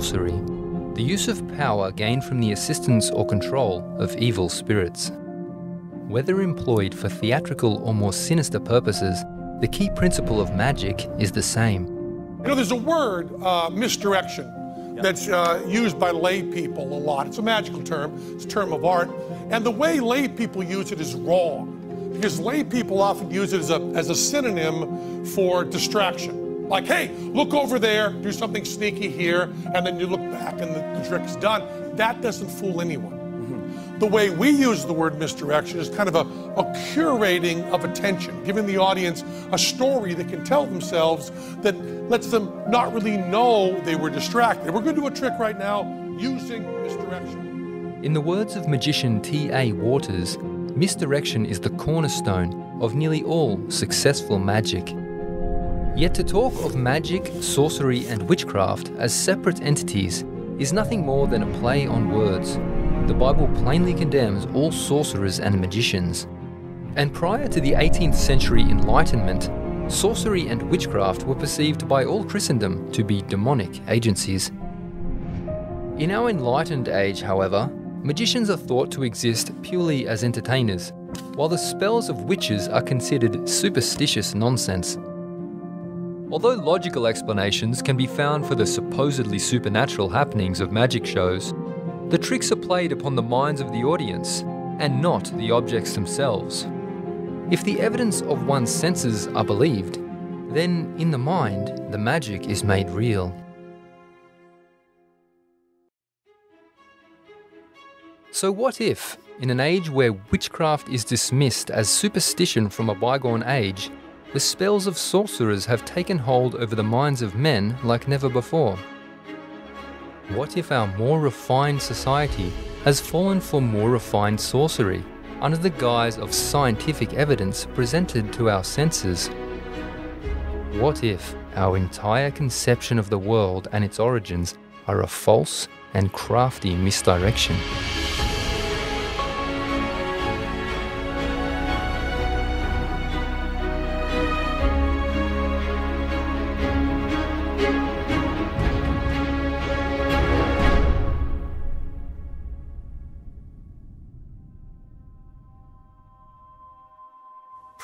sorcery, the use of power gained from the assistance or control of evil spirits. Whether employed for theatrical or more sinister purposes, the key principle of magic is the same. You know, there's a word, uh, misdirection, that's uh, used by lay people a lot. It's a magical term, it's a term of art. And the way lay people use it is wrong because lay people often use it as a, as a synonym for distraction. Like, hey, look over there, do something sneaky here, and then you look back and the, the trick's done. That doesn't fool anyone. Mm-hmm. The way we use the word misdirection is kind of a, a curating of attention, giving the audience a story they can tell themselves that lets them not really know they were distracted. We're going to do a trick right now using misdirection. In the words of magician T.A. Waters, misdirection is the cornerstone of nearly all successful magic. Yet to talk of magic, sorcery, and witchcraft as separate entities is nothing more than a play on words. The Bible plainly condemns all sorcerers and magicians. And prior to the 18th century Enlightenment, sorcery and witchcraft were perceived by all Christendom to be demonic agencies. In our enlightened age, however, Magicians are thought to exist purely as entertainers, while the spells of witches are considered superstitious nonsense. Although logical explanations can be found for the supposedly supernatural happenings of magic shows, the tricks are played upon the minds of the audience and not the objects themselves. If the evidence of one's senses are believed, then in the mind, the magic is made real. So, what if, in an age where witchcraft is dismissed as superstition from a bygone age, the spells of sorcerers have taken hold over the minds of men like never before? What if our more refined society has fallen for more refined sorcery under the guise of scientific evidence presented to our senses? What if our entire conception of the world and its origins are a false and crafty misdirection?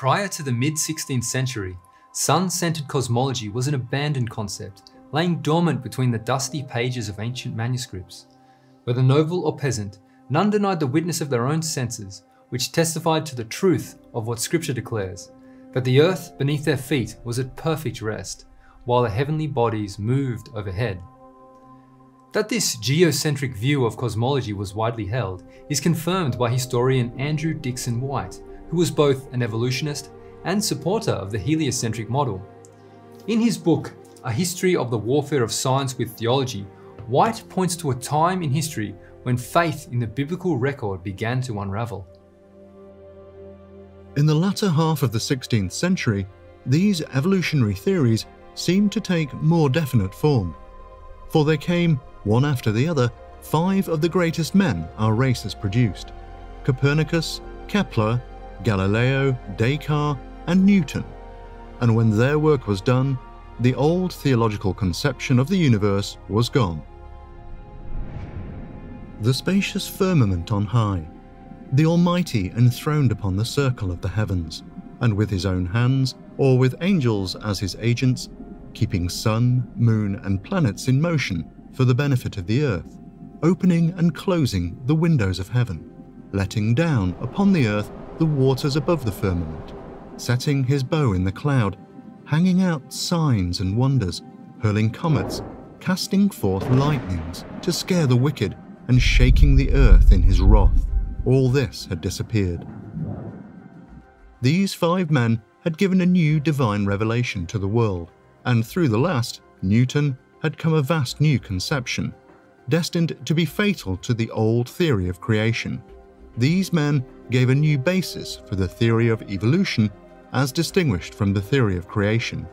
Prior to the mid 16th century, sun centered cosmology was an abandoned concept, laying dormant between the dusty pages of ancient manuscripts. Whether noble or peasant, none denied the witness of their own senses, which testified to the truth of what Scripture declares that the earth beneath their feet was at perfect rest, while the heavenly bodies moved overhead. That this geocentric view of cosmology was widely held is confirmed by historian Andrew Dickson White, who was both an evolutionist and supporter of the heliocentric model. In his book, A History of the Warfare of Science with Theology, White points to a time in history when faith in the biblical record began to unravel. In the latter half of the 16th century, these evolutionary theories seemed to take more definite form. For there came, one after the other, five of the greatest men our race has produced Copernicus, Kepler, Galileo, Descartes, and Newton, and when their work was done, the old theological conception of the universe was gone. The spacious firmament on high, the Almighty enthroned upon the circle of the heavens, and with his own hands, or with angels as his agents, keeping sun, moon, and planets in motion for the benefit of the earth, opening and closing the windows of heaven, letting down upon the earth the waters above the firmament, setting his bow in the cloud, hanging out signs and wonders, hurling comets, casting forth lightnings to scare the wicked, and shaking the earth in his wrath. All this had disappeared. These five men had given a new divine revelation to the world, and through the last, Newton, had come a vast new conception, destined to be fatal to the old theory of creation. These men gave a new basis for the theory of evolution as distinguished from the theory of creation.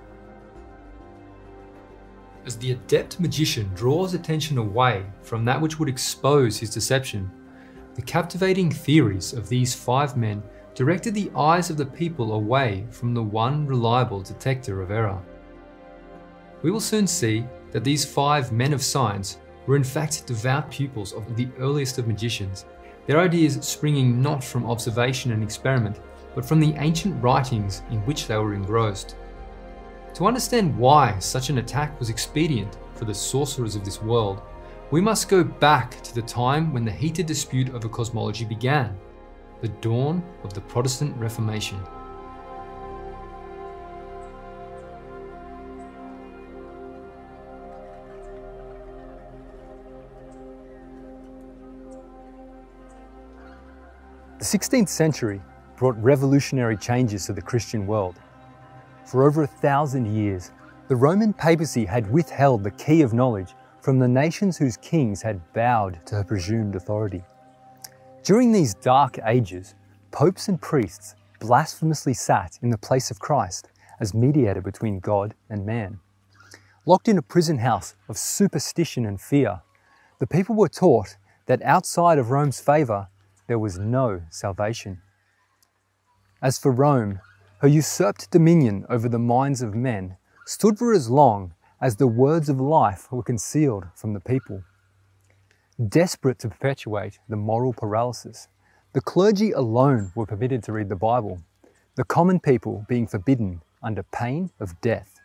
As the adept magician draws attention away from that which would expose his deception, the captivating theories of these five men directed the eyes of the people away from the one reliable detector of error. We will soon see that these five men of science were in fact devout pupils of the earliest of magicians, their ideas springing not from observation and experiment, but from the ancient writings in which they were engrossed. To understand why such an attack was expedient for the sorcerers of this world, we must go back to the time when the heated dispute over cosmology began, the dawn of the Protestant Reformation. The 16th century brought revolutionary changes to the Christian world. For over a thousand years, the Roman papacy had withheld the key of knowledge from the nations whose kings had bowed to her presumed authority. During these dark ages, popes and priests blasphemously sat in the place of Christ as mediator between God and man. Locked in a prison house of superstition and fear, the people were taught that outside of Rome's favour, there was no salvation. As for Rome, her usurped dominion over the minds of men stood for as long as the words of life were concealed from the people. Desperate to perpetuate the moral paralysis, the clergy alone were permitted to read the Bible, the common people being forbidden under pain of death.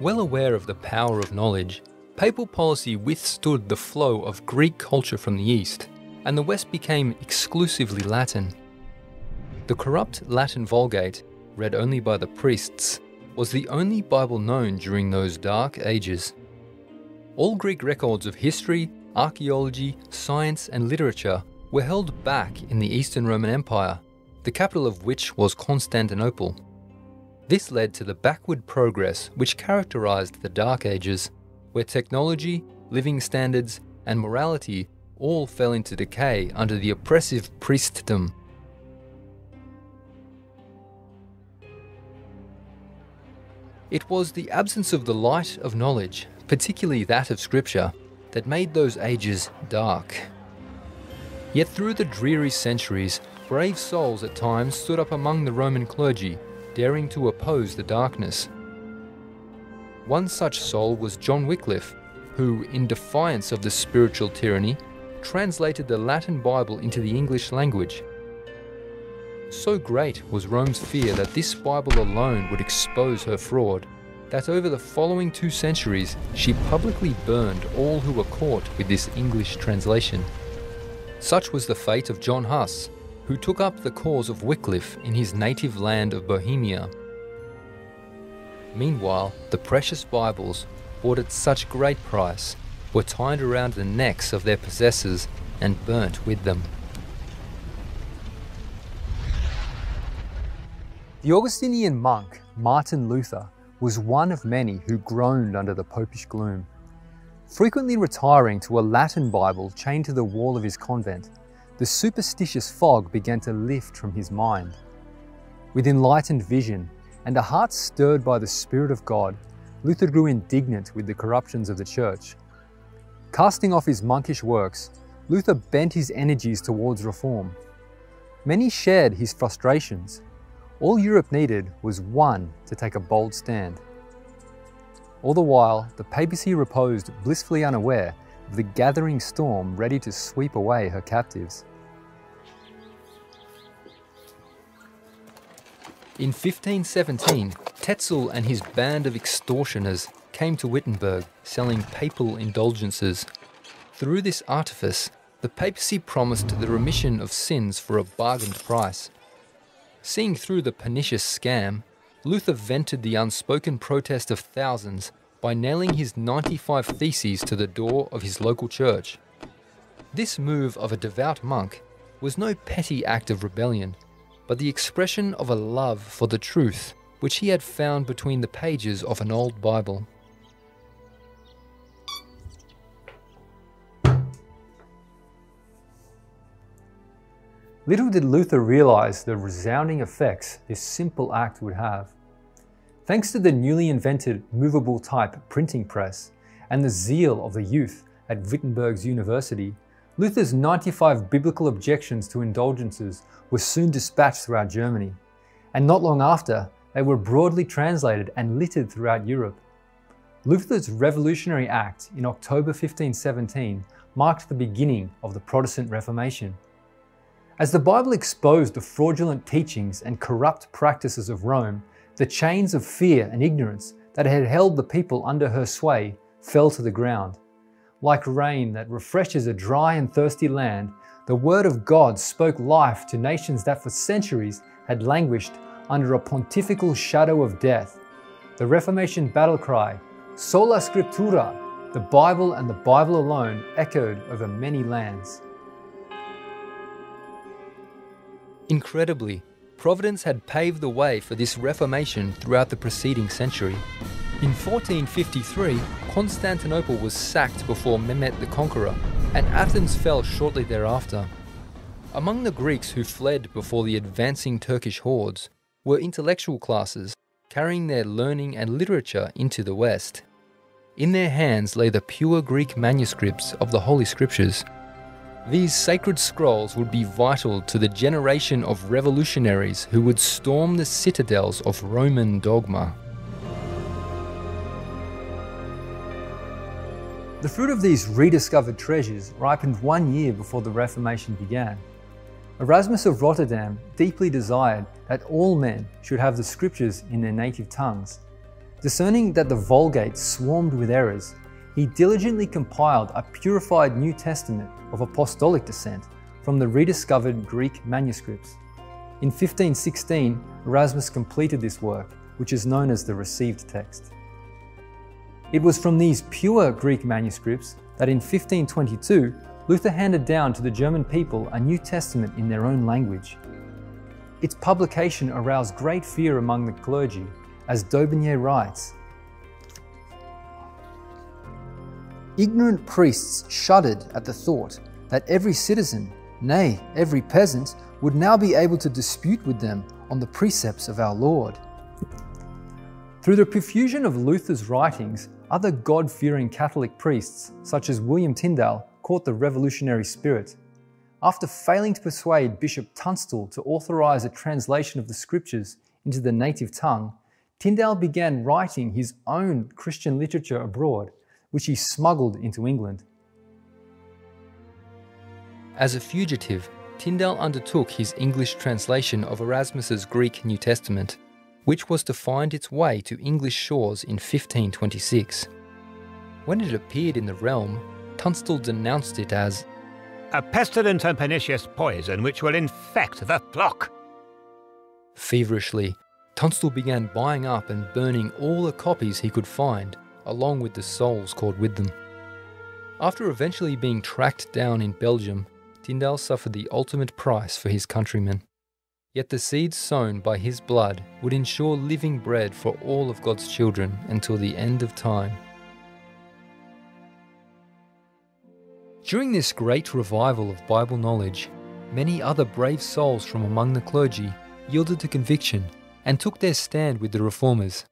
Well aware of the power of knowledge, papal policy withstood the flow of Greek culture from the East, and the West became exclusively Latin. The corrupt Latin Vulgate, read only by the priests, was the only Bible known during those dark ages. All Greek records of history, archaeology, science, and literature were held back in the Eastern Roman Empire, the capital of which was Constantinople. This led to the backward progress which characterized the Dark Ages, where technology, living standards, and morality all fell into decay under the oppressive priestdom It was the absence of the light of knowledge, particularly that of Scripture, that made those ages dark. Yet through the dreary centuries, brave souls at times stood up among the Roman clergy, daring to oppose the darkness. One such soul was John Wycliffe, who, in defiance of the spiritual tyranny, translated the Latin Bible into the English language. So great was Rome's fear that this Bible alone would expose her fraud, that over the following two centuries she publicly burned all who were caught with this English translation. Such was the fate of John Huss, who took up the cause of Wycliffe in his native land of Bohemia. Meanwhile, the precious Bibles, bought at such great price, were tied around the necks of their possessors and burnt with them. The Augustinian monk Martin Luther was one of many who groaned under the popish gloom. Frequently retiring to a Latin Bible chained to the wall of his convent, the superstitious fog began to lift from his mind. With enlightened vision and a heart stirred by the Spirit of God, Luther grew indignant with the corruptions of the Church. Casting off his monkish works, Luther bent his energies towards reform. Many shared his frustrations all Europe needed was one to take a bold stand. All the while, the papacy reposed blissfully unaware of the gathering storm ready to sweep away her captives. In 1517, Tetzel and his band of extortioners came to Wittenberg selling papal indulgences. Through this artifice, the papacy promised the remission of sins for a bargained price. Seeing through the pernicious scam, Luther vented the unspoken protest of thousands by nailing his 95 theses to the door of his local church. This move of a devout monk was no petty act of rebellion, but the expression of a love for the truth which he had found between the pages of an old Bible. Little did Luther realize the resounding effects this simple act would have. Thanks to the newly invented movable type printing press and the zeal of the youth at Wittenberg's university, Luther's 95 biblical objections to indulgences were soon dispatched throughout Germany, and not long after, they were broadly translated and littered throughout Europe. Luther's revolutionary act in October 1517 marked the beginning of the Protestant Reformation. As the Bible exposed the fraudulent teachings and corrupt practices of Rome, the chains of fear and ignorance that had held the people under her sway fell to the ground. Like rain that refreshes a dry and thirsty land, the Word of God spoke life to nations that for centuries had languished under a pontifical shadow of death. The Reformation battle cry, Sola Scriptura, the Bible and the Bible alone, echoed over many lands. Incredibly, Providence had paved the way for this Reformation throughout the preceding century. In 1453, Constantinople was sacked before Mehmet the Conqueror, and Athens fell shortly thereafter. Among the Greeks who fled before the advancing Turkish hordes were intellectual classes carrying their learning and literature into the West. In their hands lay the pure Greek manuscripts of the Holy Scriptures. These sacred scrolls would be vital to the generation of revolutionaries who would storm the citadels of Roman dogma. The fruit of these rediscovered treasures ripened one year before the Reformation began. Erasmus of Rotterdam deeply desired that all men should have the scriptures in their native tongues. Discerning that the Vulgate swarmed with errors, he diligently compiled a purified New Testament of apostolic descent from the rediscovered Greek manuscripts. In 1516, Erasmus completed this work, which is known as the received text. It was from these pure Greek manuscripts that in 1522 Luther handed down to the German people a New Testament in their own language. Its publication aroused great fear among the clergy, as d'Aubigné writes. Ignorant priests shuddered at the thought that every citizen, nay, every peasant, would now be able to dispute with them on the precepts of our Lord. Through the profusion of Luther's writings, other God fearing Catholic priests, such as William Tyndale, caught the revolutionary spirit. After failing to persuade Bishop Tunstall to authorize a translation of the scriptures into the native tongue, Tyndale began writing his own Christian literature abroad, which he smuggled into England. As a fugitive, Tyndale undertook his English translation of Erasmus's Greek New Testament, which was to find its way to English shores in 1526. When it appeared in the realm, Tunstall denounced it as a pestilent and pernicious poison which will infect the flock. Feverishly, Tunstall began buying up and burning all the copies he could find, along with the souls caught with them. After eventually being tracked down in Belgium, Tyndale suffered the ultimate price for his countrymen. Yet the seeds sown by his blood would ensure living bread for all of God's children until the end of time. During this great revival of Bible knowledge, many other brave souls from among the clergy yielded to conviction and took their stand with the reformers.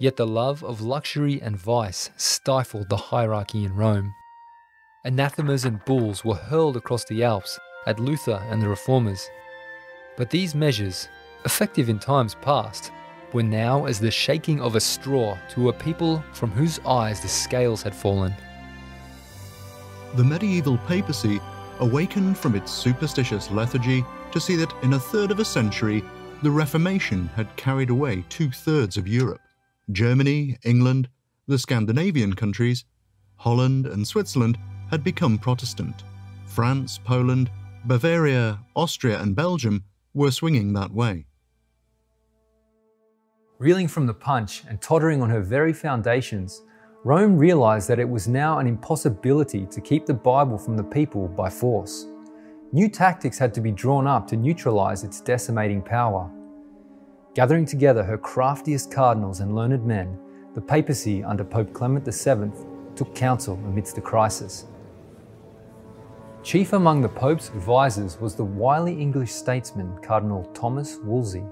Yet the love of luxury and vice stifled the hierarchy in Rome. Anathemas and bulls were hurled across the Alps at Luther and the reformers. But these measures, effective in times past, were now as the shaking of a straw to a people from whose eyes the scales had fallen the medieval papacy awakened from its superstitious lethargy to see that in a third of a century, the Reformation had carried away two thirds of Europe. Germany, England, the Scandinavian countries, Holland, and Switzerland had become Protestant. France, Poland, Bavaria, Austria, and Belgium were swinging that way. Reeling from the punch and tottering on her very foundations, Rome realized that it was now an impossibility to keep the Bible from the people by force. New tactics had to be drawn up to neutralize its decimating power. Gathering together her craftiest cardinals and learned men, the papacy under Pope Clement VII took counsel amidst the crisis. Chief among the Pope's advisers was the wily English statesman Cardinal Thomas Wolsey.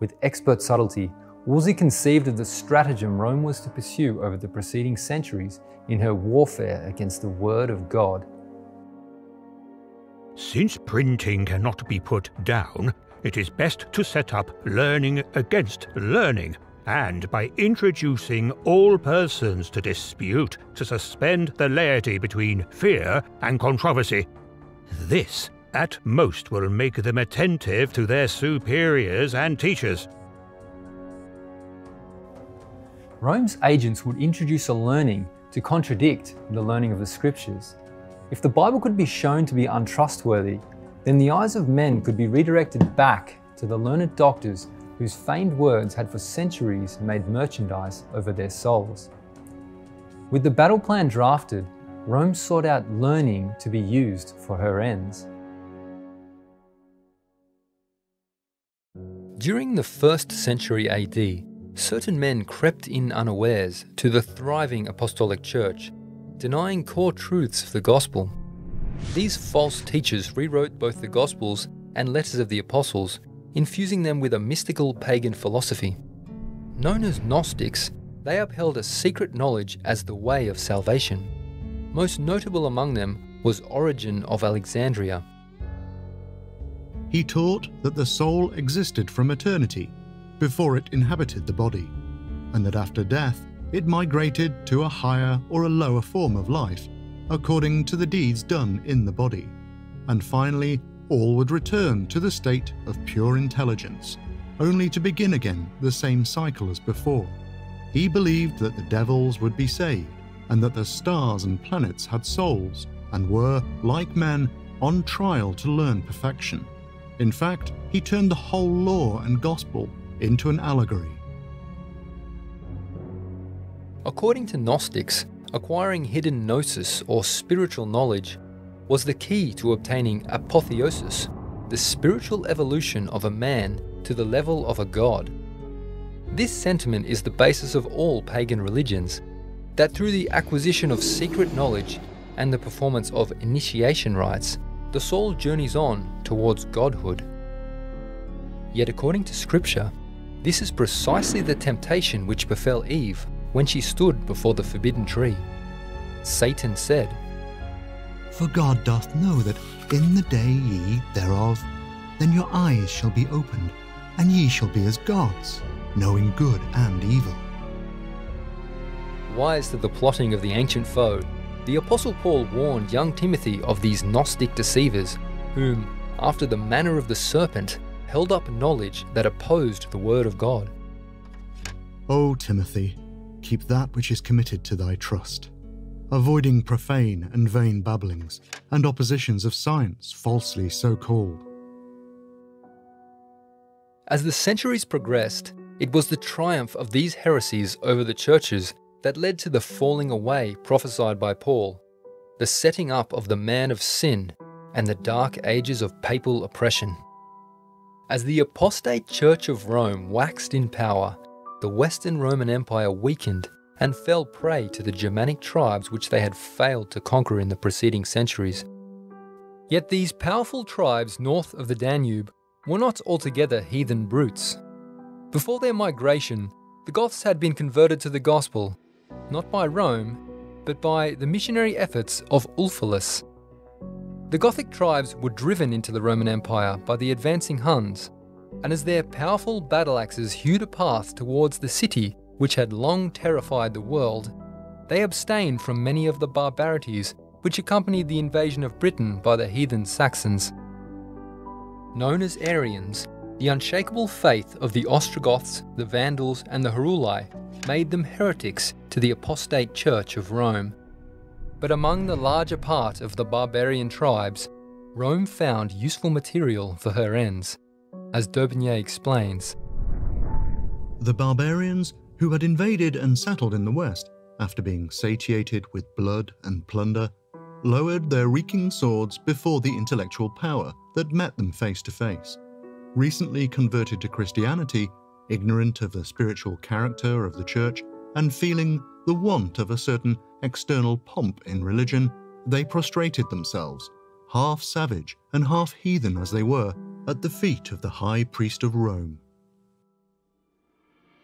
With expert subtlety, Wolsey conceived of the stratagem Rome was to pursue over the preceding centuries in her warfare against the Word of God. Since printing cannot be put down, it is best to set up learning against learning, and by introducing all persons to dispute to suspend the laity between fear and controversy. This, at most, will make them attentive to their superiors and teachers. Rome's agents would introduce a learning to contradict the learning of the scriptures. If the Bible could be shown to be untrustworthy, then the eyes of men could be redirected back to the learned doctors whose famed words had for centuries made merchandise over their souls. With the battle plan drafted, Rome sought out learning to be used for her ends. During the first century AD, certain men crept in unawares to the thriving apostolic church, denying core truths of the gospel. These false teachers rewrote both the gospels and letters of the apostles, infusing them with a mystical pagan philosophy. Known as Gnostics, they upheld a secret knowledge as the way of salvation. Most notable among them was Origen of Alexandria. He taught that the soul existed from eternity before it inhabited the body, and that after death it migrated to a higher or a lower form of life, according to the deeds done in the body. And finally, all would return to the state of pure intelligence, only to begin again the same cycle as before. He believed that the devils would be saved, and that the stars and planets had souls, and were, like men, on trial to learn perfection. In fact, he turned the whole law and gospel into an allegory. According to Gnostics, acquiring hidden gnosis or spiritual knowledge was the key to obtaining apotheosis, the spiritual evolution of a man to the level of a god. This sentiment is the basis of all pagan religions, that through the acquisition of secret knowledge and the performance of initiation rites, the soul journeys on towards godhood. Yet according to scripture, this is precisely the temptation which befell Eve when she stood before the forbidden tree. Satan said, For God doth know that in the day ye eat thereof, then your eyes shall be opened, and ye shall be as gods, knowing good and evil. Wise to the plotting of the ancient foe, the Apostle Paul warned young Timothy of these Gnostic deceivers, whom, after the manner of the serpent, held up knowledge that opposed the word of God. O Timothy, keep that which is committed to thy trust, avoiding profane and vain babblings, and oppositions of science falsely so called. As the centuries progressed, it was the triumph of these heresies over the churches that led to the falling away prophesied by Paul, the setting up of the man of sin, and the dark ages of papal oppression. As the apostate Church of Rome waxed in power, the Western Roman Empire weakened and fell prey to the Germanic tribes which they had failed to conquer in the preceding centuries. Yet these powerful tribes north of the Danube were not altogether heathen brutes. Before their migration, the Goths had been converted to the gospel, not by Rome, but by the missionary efforts of Ulfilas, the Gothic tribes were driven into the Roman Empire by the advancing Huns, and as their powerful battle axes hewed a path towards the city which had long terrified the world, they abstained from many of the barbarities which accompanied the invasion of Britain by the heathen Saxons. Known as Arians, the unshakable faith of the Ostrogoths, the Vandals, and the Heruli made them heretics to the apostate Church of Rome. But among the larger part of the barbarian tribes, Rome found useful material for her ends, as d'Aubigné explains. The barbarians who had invaded and settled in the West after being satiated with blood and plunder lowered their reeking swords before the intellectual power that met them face to face. Recently converted to Christianity, ignorant of the spiritual character of the church, and feeling the want of a certain external pomp in religion, they prostrated themselves, half savage and half heathen as they were, at the feet of the high priest of Rome.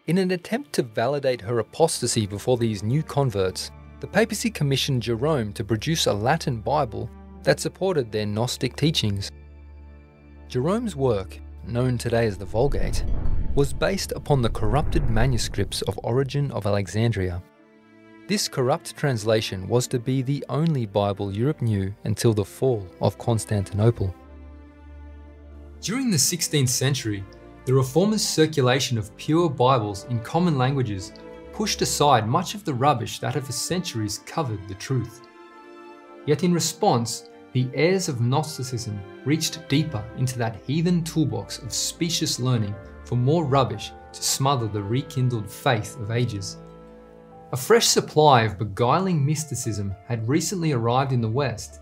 In an attempt to validate her apostasy before these new converts, the papacy commissioned Jerome to produce a Latin Bible that supported their Gnostic teachings. Jerome's work known today as the Vulgate, was based upon the corrupted manuscripts of Origen of Alexandria. This corrupt translation was to be the only Bible Europe knew until the fall of Constantinople. During the 16th century, the Reformers' circulation of pure Bibles in common languages pushed aside much of the rubbish that had for centuries covered the truth. Yet in response, the heirs of Gnosticism reached deeper into that heathen toolbox of specious learning for more rubbish to smother the rekindled faith of ages. A fresh supply of beguiling mysticism had recently arrived in the West.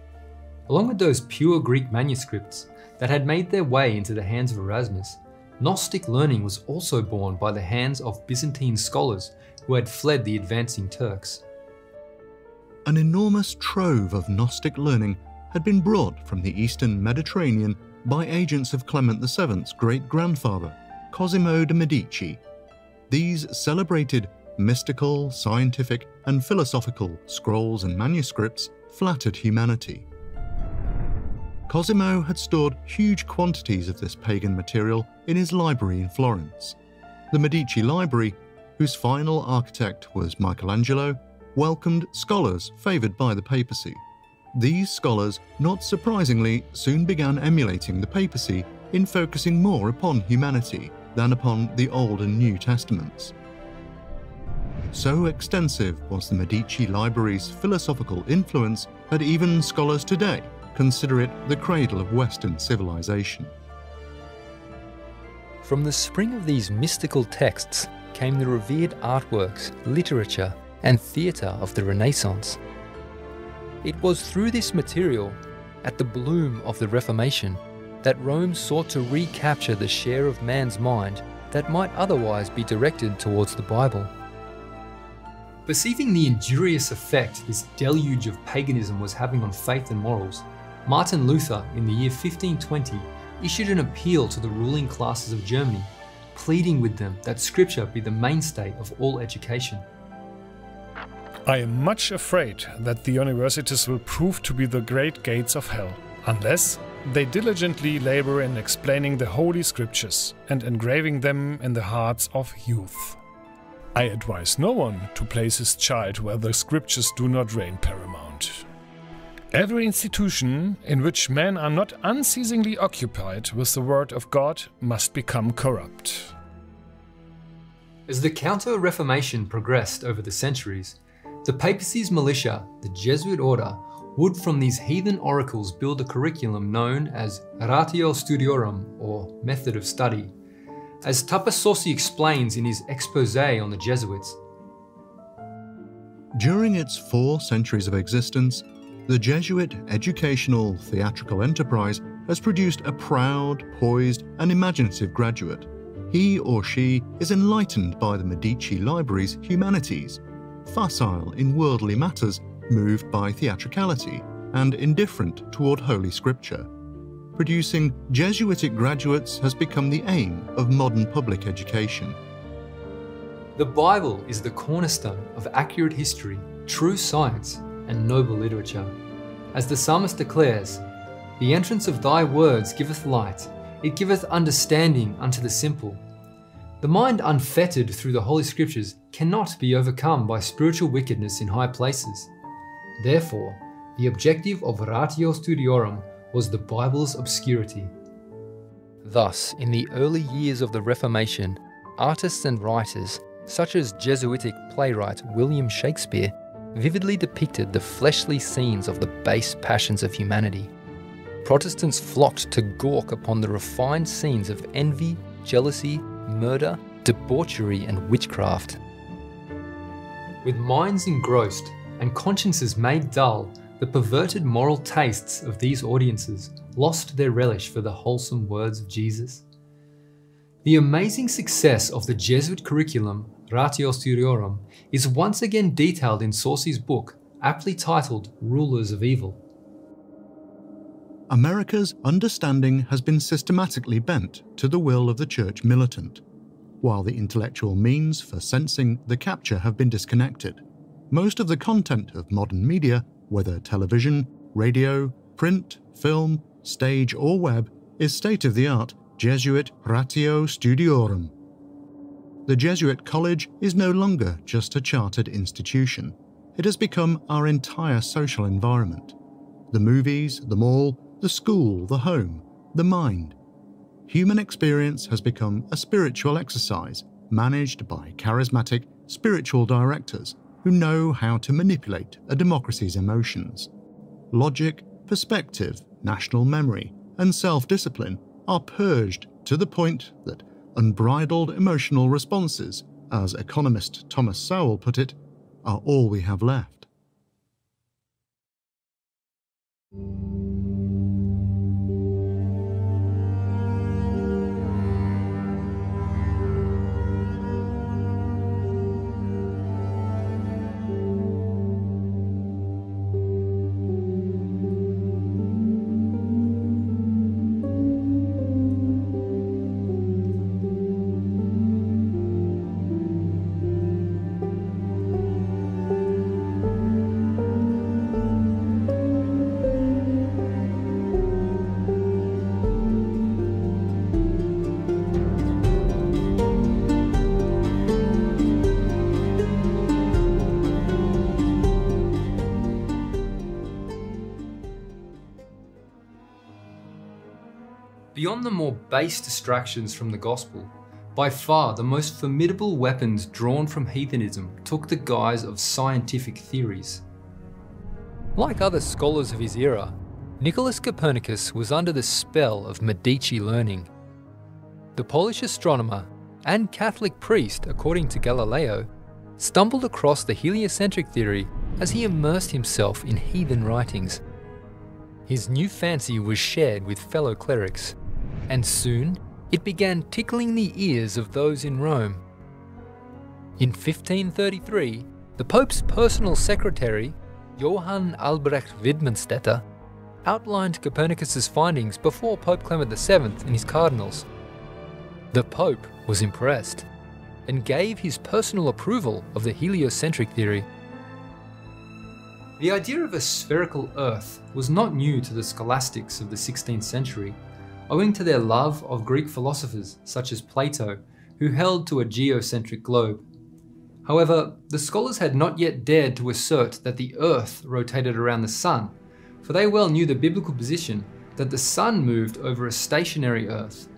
Along with those pure Greek manuscripts that had made their way into the hands of Erasmus, Gnostic learning was also born by the hands of Byzantine scholars who had fled the advancing Turks. An enormous trove of Gnostic learning had been brought from the eastern Mediterranean by agents of Clement VII's great grandfather, Cosimo de' Medici. These celebrated mystical, scientific, and philosophical scrolls and manuscripts flattered humanity. Cosimo had stored huge quantities of this pagan material in his library in Florence. The Medici Library, whose final architect was Michelangelo, welcomed scholars favoured by the papacy. These scholars, not surprisingly, soon began emulating the papacy in focusing more upon humanity than upon the Old and New Testaments. So extensive was the Medici Library's philosophical influence that even scholars today consider it the cradle of Western civilization. From the spring of these mystical texts came the revered artworks, literature, and theatre of the Renaissance. It was through this material, at the bloom of the Reformation, that Rome sought to recapture the share of man's mind that might otherwise be directed towards the Bible. Perceiving the injurious effect this deluge of paganism was having on faith and morals, Martin Luther, in the year 1520, issued an appeal to the ruling classes of Germany, pleading with them that Scripture be the mainstay of all education. I am much afraid that the universities will prove to be the great gates of hell, unless they diligently labor in explaining the Holy Scriptures and engraving them in the hearts of youth. I advise no one to place his child where the Scriptures do not reign paramount. Every institution in which men are not unceasingly occupied with the Word of God must become corrupt. As the Counter Reformation progressed over the centuries, the papacy's militia, the Jesuit order, would from these heathen oracles build a curriculum known as Ratio Studiorum, or Method of Study. As Tupper Saussy explains in his expose on the Jesuits, During its four centuries of existence, the Jesuit educational theatrical enterprise has produced a proud, poised, and imaginative graduate. He or she is enlightened by the Medici Library's humanities, facile in worldly matters, moved by theatricality, and indifferent toward Holy Scripture. Producing Jesuitic graduates has become the aim of modern public education. the Bible is the cornerstone of accurate history, true science, and noble literature. As the psalmist declares, The entrance of thy words giveth light, it giveth understanding unto the simple. The mind unfettered through the Holy Scriptures cannot be overcome by spiritual wickedness in high places. Therefore, the objective of Ratio Studiorum was the Bible's obscurity. Thus, in the early years of the Reformation, artists and writers, such as Jesuitic playwright William Shakespeare, vividly depicted the fleshly scenes of the base passions of humanity. Protestants flocked to gawk upon the refined scenes of envy, jealousy, murder, debauchery, and witchcraft. With minds engrossed and consciences made dull, the perverted moral tastes of these audiences lost their relish for the wholesome words of Jesus. The amazing success of the Jesuit curriculum, Ratio Studiorum, is once again detailed in Saussy's book, aptly titled Rulers of Evil. America's understanding has been systematically bent to the will of the church militant, while the intellectual means for sensing the capture have been disconnected. Most of the content of modern media, whether television, radio, print, film, stage, or web, is state of the art Jesuit Ratio Studiorum. The Jesuit College is no longer just a chartered institution. It has become our entire social environment. The movies, the mall, the school, the home, the mind. Human experience has become a spiritual exercise managed by charismatic spiritual directors who know how to manipulate a democracy's emotions. Logic, perspective, national memory, and self discipline are purged to the point that unbridled emotional responses, as economist Thomas Sowell put it, are all we have left. Base distractions from the gospel, by far the most formidable weapons drawn from heathenism took the guise of scientific theories. Like other scholars of his era, Nicholas Copernicus was under the spell of Medici learning. The Polish astronomer and Catholic priest, according to Galileo, stumbled across the heliocentric theory as he immersed himself in heathen writings. His new fancy was shared with fellow clerics, and soon it began tickling the ears of those in Rome. In 1533, the Pope's personal secretary, Johann Albrecht Widmanstätter, outlined Copernicus's findings before Pope Clement VII and his cardinals. The Pope was impressed and gave his personal approval of the heliocentric theory. The idea of a spherical Earth was not new to the scholastics of the 16th century owing to their love of Greek philosophers such as Plato, who held to a geocentric globe. However, the scholars had not yet dared to assert that the Earth rotated around the Sun, for they well knew the biblical position that the Sun moved over a stationary Earth.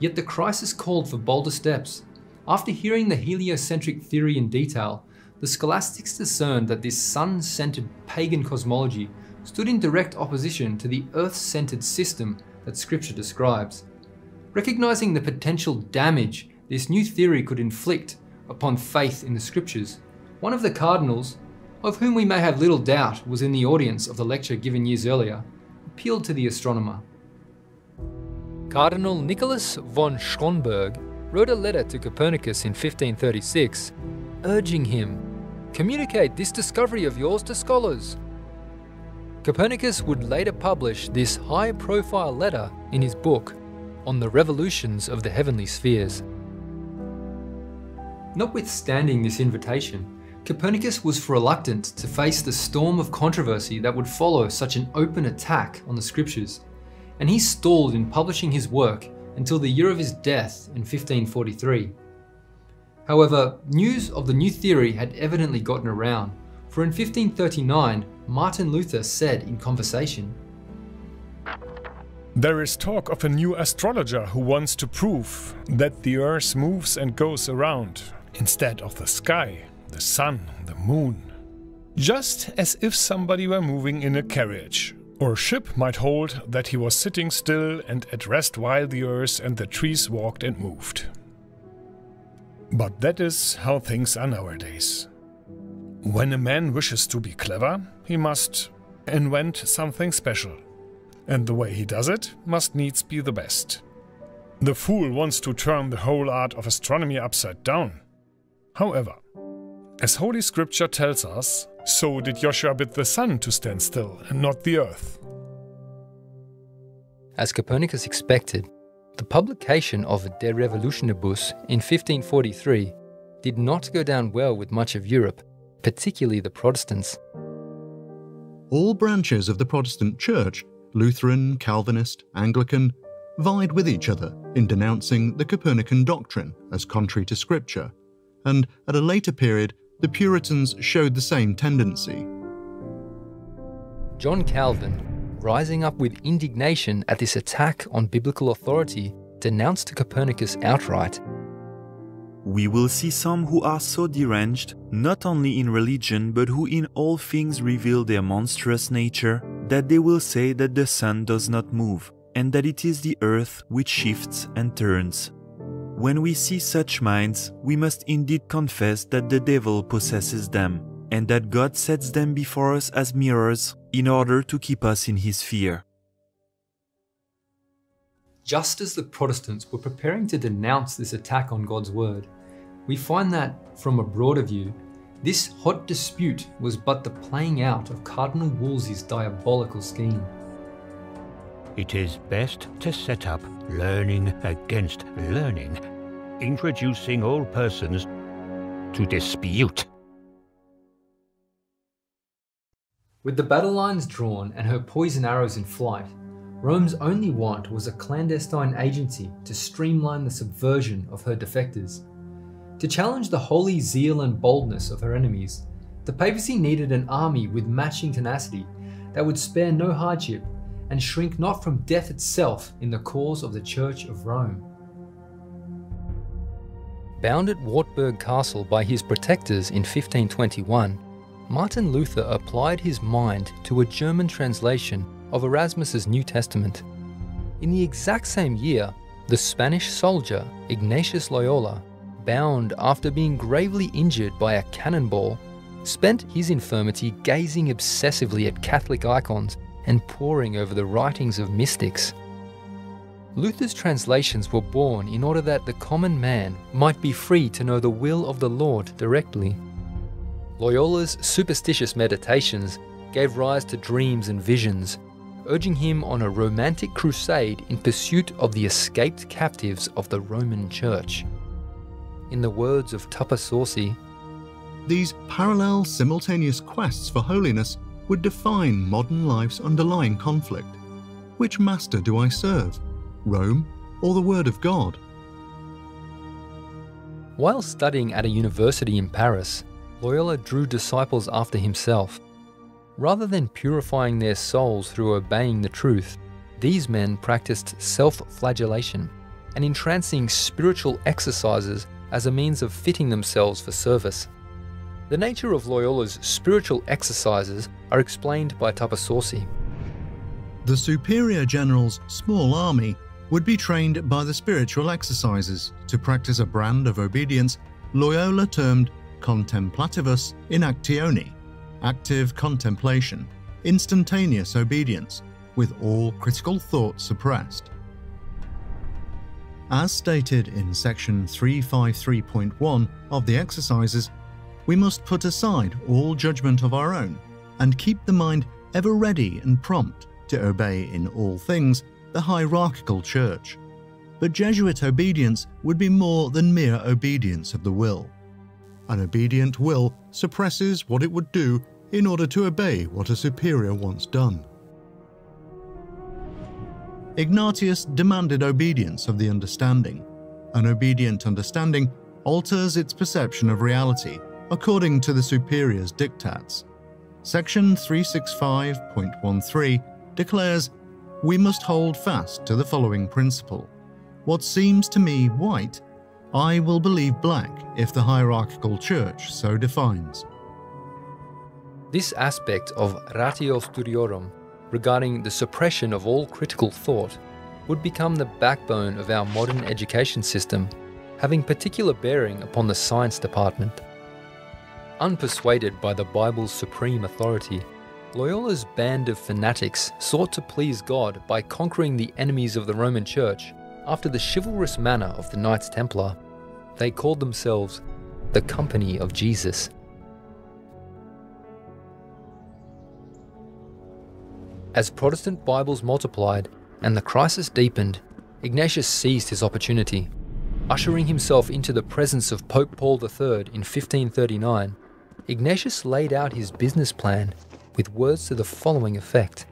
Yet the crisis called for bolder steps. After hearing the heliocentric theory in detail, the scholastics discerned that this sun centered pagan cosmology stood in direct opposition to the Earth centered system that Scripture describes. Recognizing the potential damage this new theory could inflict upon faith in the Scriptures, one of the cardinals, of whom we may have little doubt was in the audience of the lecture given years earlier, appealed to the astronomer. Cardinal Nicholas von Schönberg wrote a letter to Copernicus in 1536, urging him, Communicate this discovery of yours to scholars Copernicus would later publish this high profile letter in his book on the revolutions of the heavenly spheres. Notwithstanding this invitation, Copernicus was reluctant to face the storm of controversy that would follow such an open attack on the scriptures, and he stalled in publishing his work until the year of his death in 1543. However, news of the new theory had evidently gotten around, for in 1539, Martin Luther said in conversation There is talk of a new astrologer who wants to prove that the earth moves and goes around instead of the sky, the sun, the moon. Just as if somebody were moving in a carriage. Or ship might hold that he was sitting still and at rest while the earth and the trees walked and moved. But that is how things are nowadays. When a man wishes to be clever, he must invent something special. And the way he does it must needs be the best. The fool wants to turn the whole art of astronomy upside down. However, as Holy Scripture tells us, so did Joshua bid the sun to stand still and not the earth. As Copernicus expected, the publication of De Revolutionibus in 1543 did not go down well with much of Europe particularly the Protestants. All branches of the Protestant Church, Lutheran, Calvinist, Anglican, vied with each other in denouncing the Copernican doctrine as contrary to Scripture, and at a later period, the Puritans showed the same tendency. John Calvin, rising up with indignation at this attack on biblical authority, denounced Copernicus outright. We will see some who are so deranged, not only in religion, but who in all things reveal their monstrous nature, that they will say that the sun does not move, and that it is the earth which shifts and turns. When we see such minds, we must indeed confess that the devil possesses them, and that God sets them before us as mirrors in order to keep us in his fear. Just as the Protestants were preparing to denounce this attack on God's word, we find that, from a broader view, this hot dispute was but the playing out of Cardinal Wolsey's diabolical scheme. It is best to set up learning against learning, introducing all persons to dispute. With the battle lines drawn and her poison arrows in flight, Rome's only want was a clandestine agency to streamline the subversion of her defectors. To challenge the holy zeal and boldness of her enemies, the papacy needed an army with matching tenacity that would spare no hardship and shrink not from death itself in the cause of the Church of Rome. Bound at Wartburg Castle by his protectors in 1521, Martin Luther applied his mind to a German translation of Erasmus's New Testament. In the exact same year, the Spanish soldier Ignatius Loyola, bound after being gravely injured by a cannonball, spent his infirmity gazing obsessively at Catholic icons and poring over the writings of mystics. Luther's translations were born in order that the common man might be free to know the will of the Lord directly. Loyola's superstitious meditations gave rise to dreams and visions, urging him on a romantic crusade in pursuit of the escaped captives of the Roman Church. In the words of Tupper Saussy, these parallel, simultaneous quests for holiness would define modern life's underlying conflict. Which master do I serve? Rome or the Word of God? While studying at a university in Paris, Loyola drew disciples after himself Rather than purifying their souls through obeying the truth, these men practiced self flagellation and entrancing spiritual exercises as a means of fitting themselves for service. The nature of Loyola's spiritual exercises are explained by Saussy. The superior general's small army would be trained by the spiritual exercises to practice a brand of obedience Loyola termed contemplativus in actione, active contemplation, instantaneous obedience, with all critical thought suppressed. As stated in section 353.1 of the exercises, we must put aside all judgment of our own and keep the mind ever ready and prompt to obey in all things the hierarchical church. But Jesuit obedience would be more than mere obedience of the will. An obedient will suppresses what it would do in order to obey what a superior wants done. Ignatius demanded obedience of the understanding. An obedient understanding alters its perception of reality according to the superior's diktats. Section 365.13 declares we must hold fast to the following principle. What seems to me white I will believe black if the hierarchical church so defines. This aspect of ratio studiorum regarding the suppression of all critical thought would become the backbone of our modern education system, having particular bearing upon the science department. Unpersuaded by the Bible's supreme authority, Loyola's band of fanatics sought to please God by conquering the enemies of the Roman Church after the chivalrous manner of the Knights Templar. They called themselves the Company of Jesus. As Protestant Bibles multiplied and the crisis deepened, Ignatius seized his opportunity. Ushering himself into the presence of Pope Paul III in 1539, Ignatius laid out his business plan with words to the following effect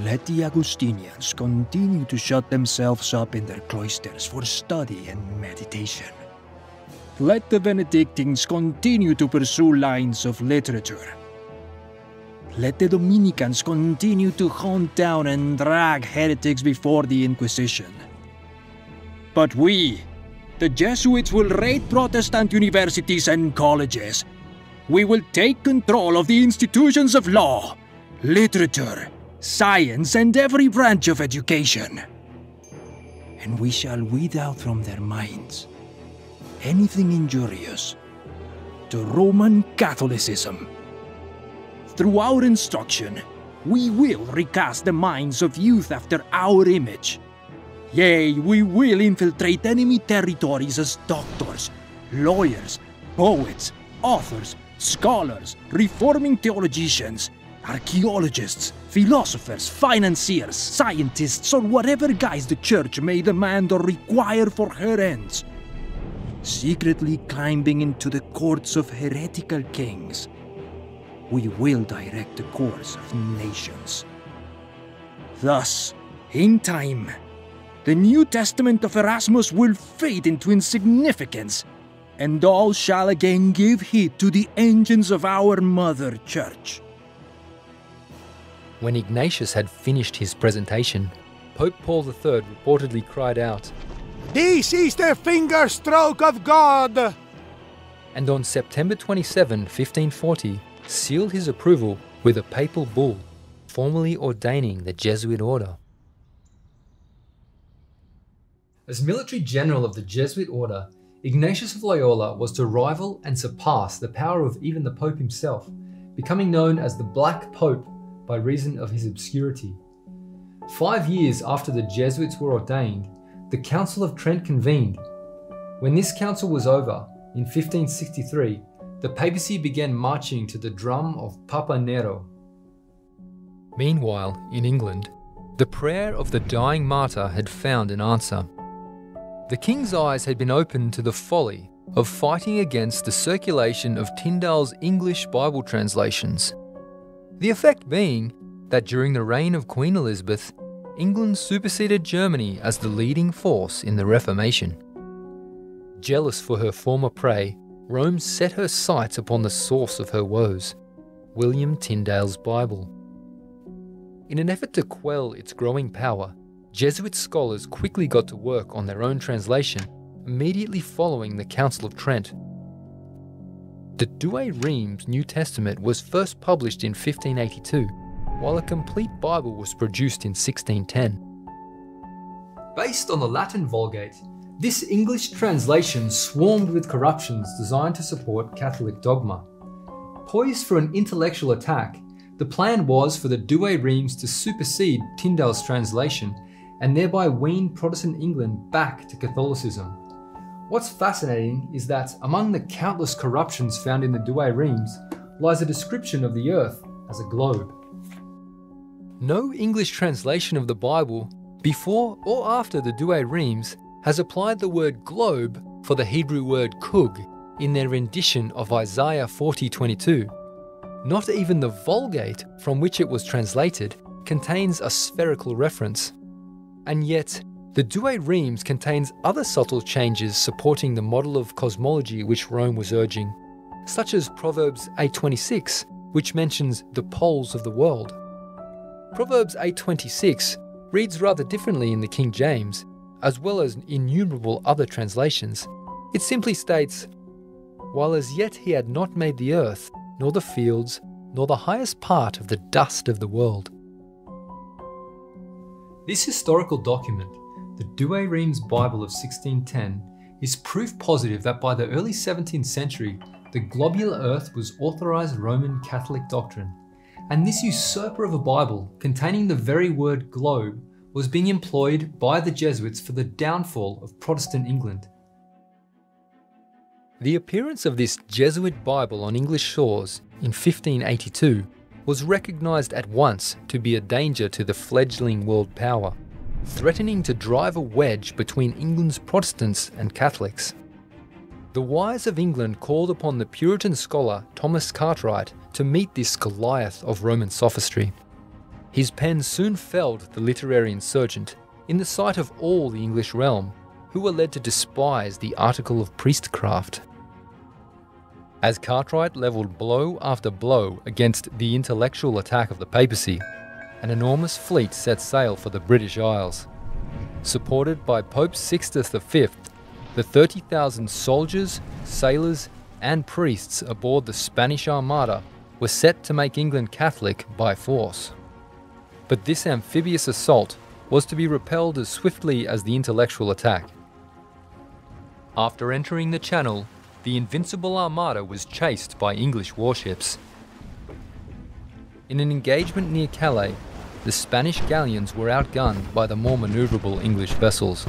Let the Augustinians continue to shut themselves up in their cloisters for study and meditation. Let the Benedictines continue to pursue lines of literature. Let the Dominicans continue to hunt down and drag heretics before the Inquisition. But we, the Jesuits, will raid Protestant universities and colleges. We will take control of the institutions of law, literature, science, and every branch of education. And we shall weed out from their minds anything injurious to Roman Catholicism. Through our instruction, we will recast the minds of youth after our image. Yea, we will infiltrate enemy territories as doctors, lawyers, poets, authors, scholars, reforming theologians, archaeologists, philosophers, financiers, scientists, or whatever guise the Church may demand or require for her ends. Secretly climbing into the courts of heretical kings, we will direct the course of nations. Thus, in time, the New Testament of Erasmus will fade into insignificance, and all shall again give heed to the engines of our Mother Church. When Ignatius had finished his presentation, Pope Paul III reportedly cried out, This is the finger stroke of God! and on September 27, 1540, sealed his approval with a papal bull formally ordaining the Jesuit order. As military general of the Jesuit order, Ignatius of Loyola was to rival and surpass the power of even the Pope himself, becoming known as the Black Pope by reason of his obscurity. Five years after the Jesuits were ordained, the Council of Trent convened. When this council was over, in 1563, the papacy began marching to the drum of Papa Nero. Meanwhile, in England, the prayer of the dying martyr had found an answer. The king's eyes had been opened to the folly of fighting against the circulation of Tyndale's English Bible translations. The effect being that during the reign of Queen Elizabeth, England superseded Germany as the leading force in the Reformation. Jealous for her former prey, Rome set her sights upon the source of her woes, William Tyndale's Bible. In an effort to quell its growing power, Jesuit scholars quickly got to work on their own translation immediately following the Council of Trent. The Douay Rheims New Testament was first published in 1582, while a complete Bible was produced in 1610. Based on the Latin Vulgate, this English translation swarmed with corruptions designed to support Catholic dogma. Poised for an intellectual attack, the plan was for the Douay Rheims to supersede Tyndale's translation and thereby wean Protestant England back to Catholicism. What's fascinating is that among the countless corruptions found in the Douay Rheims lies a description of the earth as a globe. No English translation of the Bible, before or after the Douay Rheims, has applied the word globe for the Hebrew word kug in their rendition of Isaiah 40:22. Not even the Vulgate, from which it was translated, contains a spherical reference. And yet, the Douay Rheims contains other subtle changes supporting the model of cosmology which Rome was urging, such as Proverbs 8:26, which mentions the poles of the world. Proverbs 8:26 reads rather differently in the King James, as well as innumerable other translations. It simply states, "While as yet he had not made the earth, nor the fields, nor the highest part of the dust of the world." This historical document, the Douay Rheims Bible of 1610, is proof positive that by the early 17th century, the globular earth was authorized Roman Catholic doctrine, and this usurper of a Bible containing the very word globe was being employed by the Jesuits for the downfall of Protestant England. The appearance of this Jesuit Bible on English shores in 1582 was recognised at once to be a danger to the fledgling world power, threatening to drive a wedge between England's Protestants and Catholics. The wise of England called upon the Puritan scholar Thomas Cartwright to meet this Goliath of Roman sophistry. His pen soon felled the literary insurgent in the sight of all the English realm, who were led to despise the article of priestcraft. As Cartwright levelled blow after blow against the intellectual attack of the papacy, an enormous fleet set sail for the British Isles. Supported by Pope Sixtus V, the 30,000 soldiers, sailors, and priests aboard the Spanish Armada were set to make England Catholic by force. But this amphibious assault was to be repelled as swiftly as the intellectual attack. After entering the Channel, the Invincible Armada was chased by English warships. In an engagement near Calais, the Spanish galleons were outgunned by the more manoeuvrable English vessels.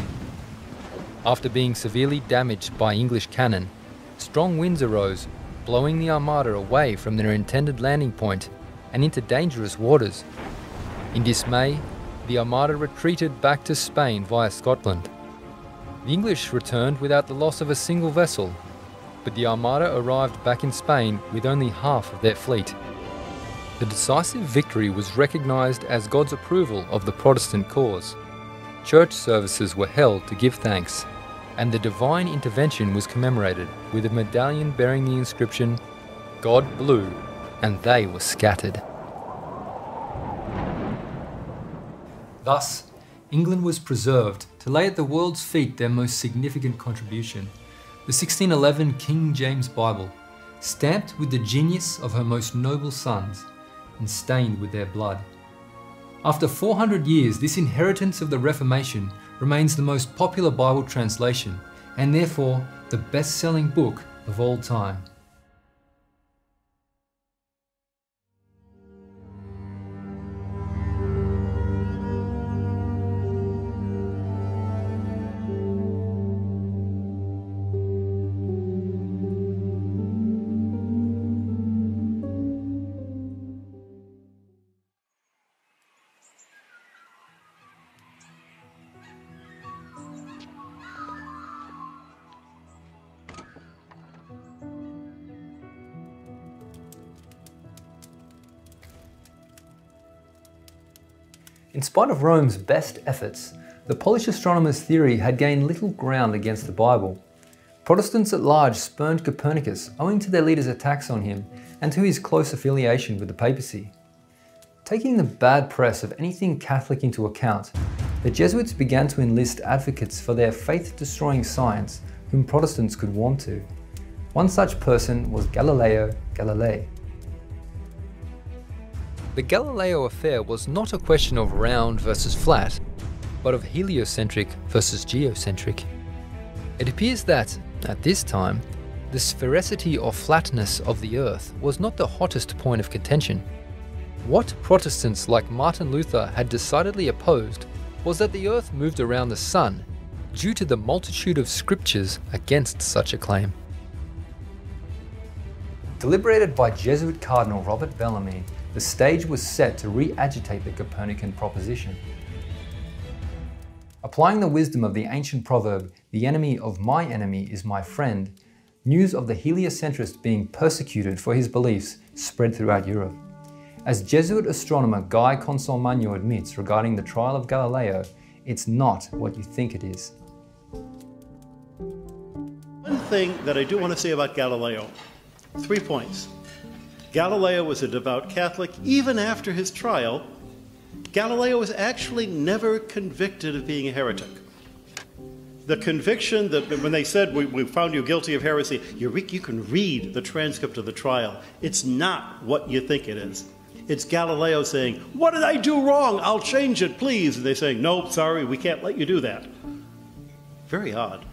After being severely damaged by English cannon, strong winds arose, blowing the Armada away from their intended landing point and into dangerous waters. In dismay, the Armada retreated back to Spain via Scotland. The English returned without the loss of a single vessel but the Armada arrived back in Spain with only half of their fleet. The decisive victory was recognised as God's approval of the Protestant cause. Church services were held to give thanks, and the divine intervention was commemorated with a medallion bearing the inscription, God blew, and they were scattered. Thus, England was preserved to lay at the world's feet their most significant contribution the 1611 King James Bible, stamped with the genius of her most noble sons and stained with their blood. After 400 years, this inheritance of the Reformation remains the most popular Bible translation and therefore the best selling book of all time. Spite of Rome's best efforts, the Polish astronomer's theory had gained little ground against the Bible. Protestants at large spurned Copernicus owing to their leaders' attacks on him and to his close affiliation with the papacy. Taking the bad press of anything Catholic into account, the Jesuits began to enlist advocates for their faith destroying science whom Protestants could warm to. One such person was Galileo Galilei. The Galileo affair was not a question of round versus flat, but of heliocentric versus geocentric. It appears that, at this time, the sphericity or flatness of the Earth was not the hottest point of contention. What Protestants like Martin Luther had decidedly opposed was that the Earth moved around the Sun, due to the multitude of scriptures against such a claim. Deliberated by Jesuit Cardinal Robert Bellarmine the stage was set to re-agitate the Copernican proposition. Applying the wisdom of the ancient proverb, the enemy of my enemy is my friend, news of the heliocentrist being persecuted for his beliefs spread throughout Europe. As Jesuit astronomer Guy Consolmagno admits regarding the trial of Galileo, it's not what you think it is. One thing that I do want to say about Galileo, three points. Galileo was a devout Catholic. Even after his trial, Galileo was actually never convicted of being a heretic. The conviction that when they said, we, we found you guilty of heresy, you, you can read the transcript of the trial. It's not what you think it is. It's Galileo saying, What did I do wrong? I'll change it, please. And they saying, Nope, sorry, we can't let you do that. Very odd.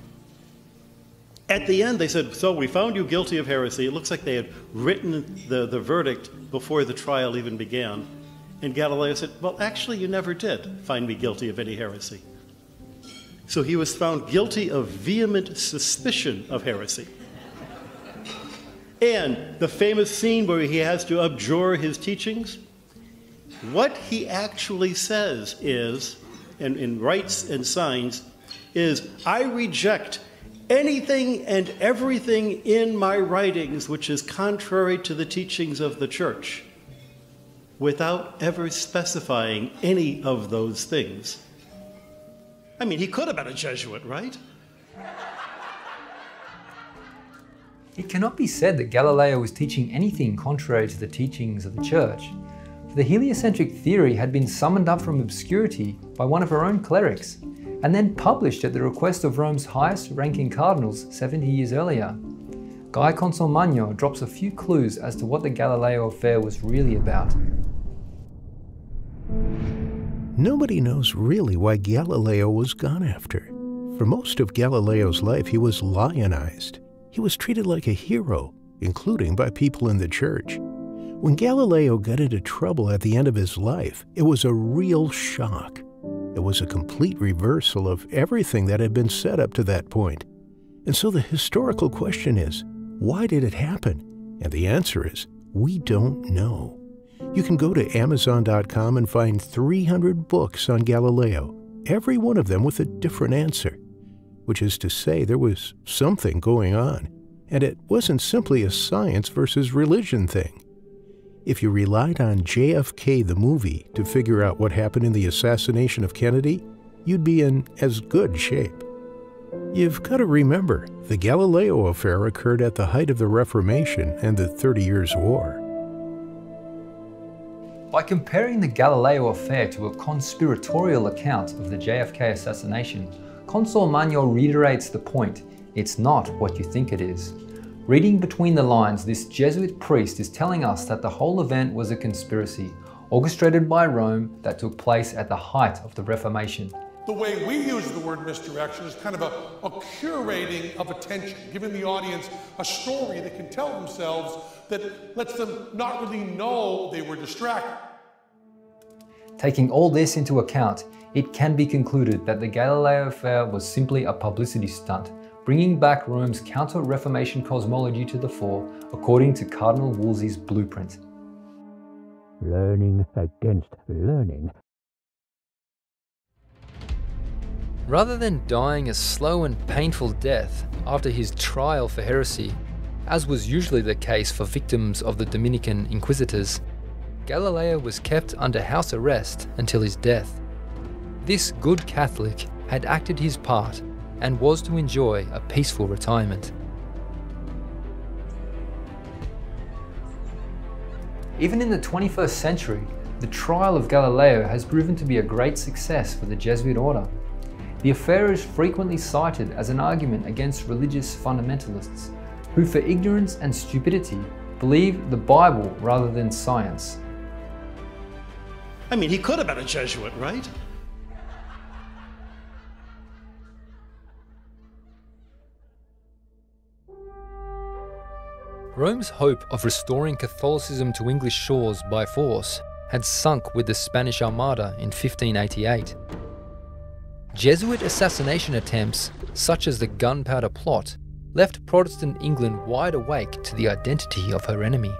At the end, they said, So we found you guilty of heresy. It looks like they had written the, the verdict before the trial even began. And Galileo said, Well, actually, you never did find me guilty of any heresy. So he was found guilty of vehement suspicion of heresy. And the famous scene where he has to abjure his teachings, what he actually says is, and, and writes and signs, is I reject anything and everything in my writings which is contrary to the teachings of the church. without ever specifying any of those things. I mean, he could have been a Jesuit, right? It cannot be said that Galileo was teaching anything contrary to the teachings of the Church. For the heliocentric theory had been summoned up from obscurity by one of her own clerics, and then published at the request of Rome's highest ranking cardinals 70 years earlier. Guy Consolmagno drops a few clues as to what the Galileo affair was really about. Nobody knows really why Galileo was gone after. For most of Galileo's life, he was lionized. He was treated like a hero, including by people in the church. When Galileo got into trouble at the end of his life, it was a real shock. It was a complete reversal of everything that had been said up to that point. And so the historical question is why did it happen? And the answer is we don't know. You can go to Amazon.com and find 300 books on Galileo, every one of them with a different answer, which is to say, there was something going on, and it wasn't simply a science versus religion thing. If you relied on JFK the movie to figure out what happened in the assassination of Kennedy, you'd be in as good shape. You've got to remember, the Galileo affair occurred at the height of the Reformation and the Thirty Years' War. By comparing the Galileo affair to a conspiratorial account of the JFK assassination, Consolmagno reiterates the point it's not what you think it is. Reading between the lines, this Jesuit priest is telling us that the whole event was a conspiracy, orchestrated by Rome that took place at the height of the Reformation. The way we use the word misdirection is kind of a, a curating of attention, giving the audience a story they can tell themselves that lets them not really know they were distracted. Taking all this into account, it can be concluded that the Galileo affair was simply a publicity stunt, bringing back Rome's counter Reformation cosmology to the fore, according to Cardinal Wolsey's blueprint. Learning against learning Rather than dying a slow and painful death after his trial for heresy, as was usually the case for victims of the Dominican inquisitors, Galileo was kept under house arrest until his death. This good Catholic had acted his part and was to enjoy a peaceful retirement. Even in the 21st century, the trial of Galileo has proven to be a great success for the Jesuit order. The affair is frequently cited as an argument against religious fundamentalists, who for ignorance and stupidity believe the Bible rather than science. I mean, he could have been a Jesuit, right? Rome's hope of restoring Catholicism to English shores by force had sunk with the Spanish Armada in 1588. Jesuit assassination attempts, such as the Gunpowder Plot, left Protestant England wide awake to the identity of her enemy.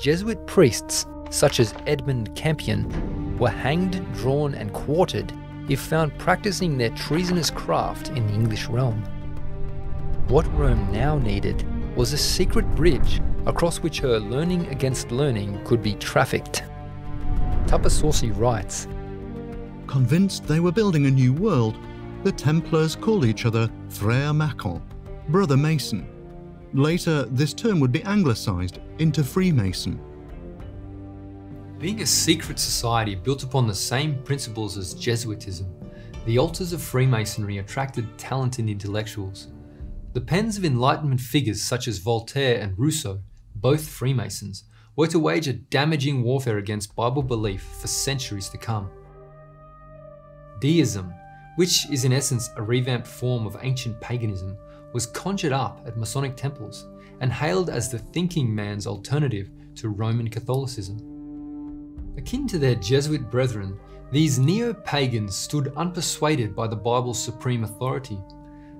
Jesuit priests, such as Edmund Campion, were hanged, drawn, and quartered if found practicing their treasonous craft in the English realm. What Rome now needed was a secret bridge across which her learning against learning could be trafficked. Tupper Saussy writes Convinced they were building a new world, the Templars called each other Frère Macon, Brother Mason. Later, this term would be anglicised into Freemason. Being a secret society built upon the same principles as Jesuitism, the altars of Freemasonry attracted talented intellectuals. The pens of Enlightenment figures such as Voltaire and Rousseau, both Freemasons, were to wage a damaging warfare against Bible belief for centuries to come. Deism, which is in essence a revamped form of ancient paganism, was conjured up at Masonic temples and hailed as the thinking man's alternative to Roman Catholicism. Akin to their Jesuit brethren, these neo pagans stood unpersuaded by the Bible's supreme authority.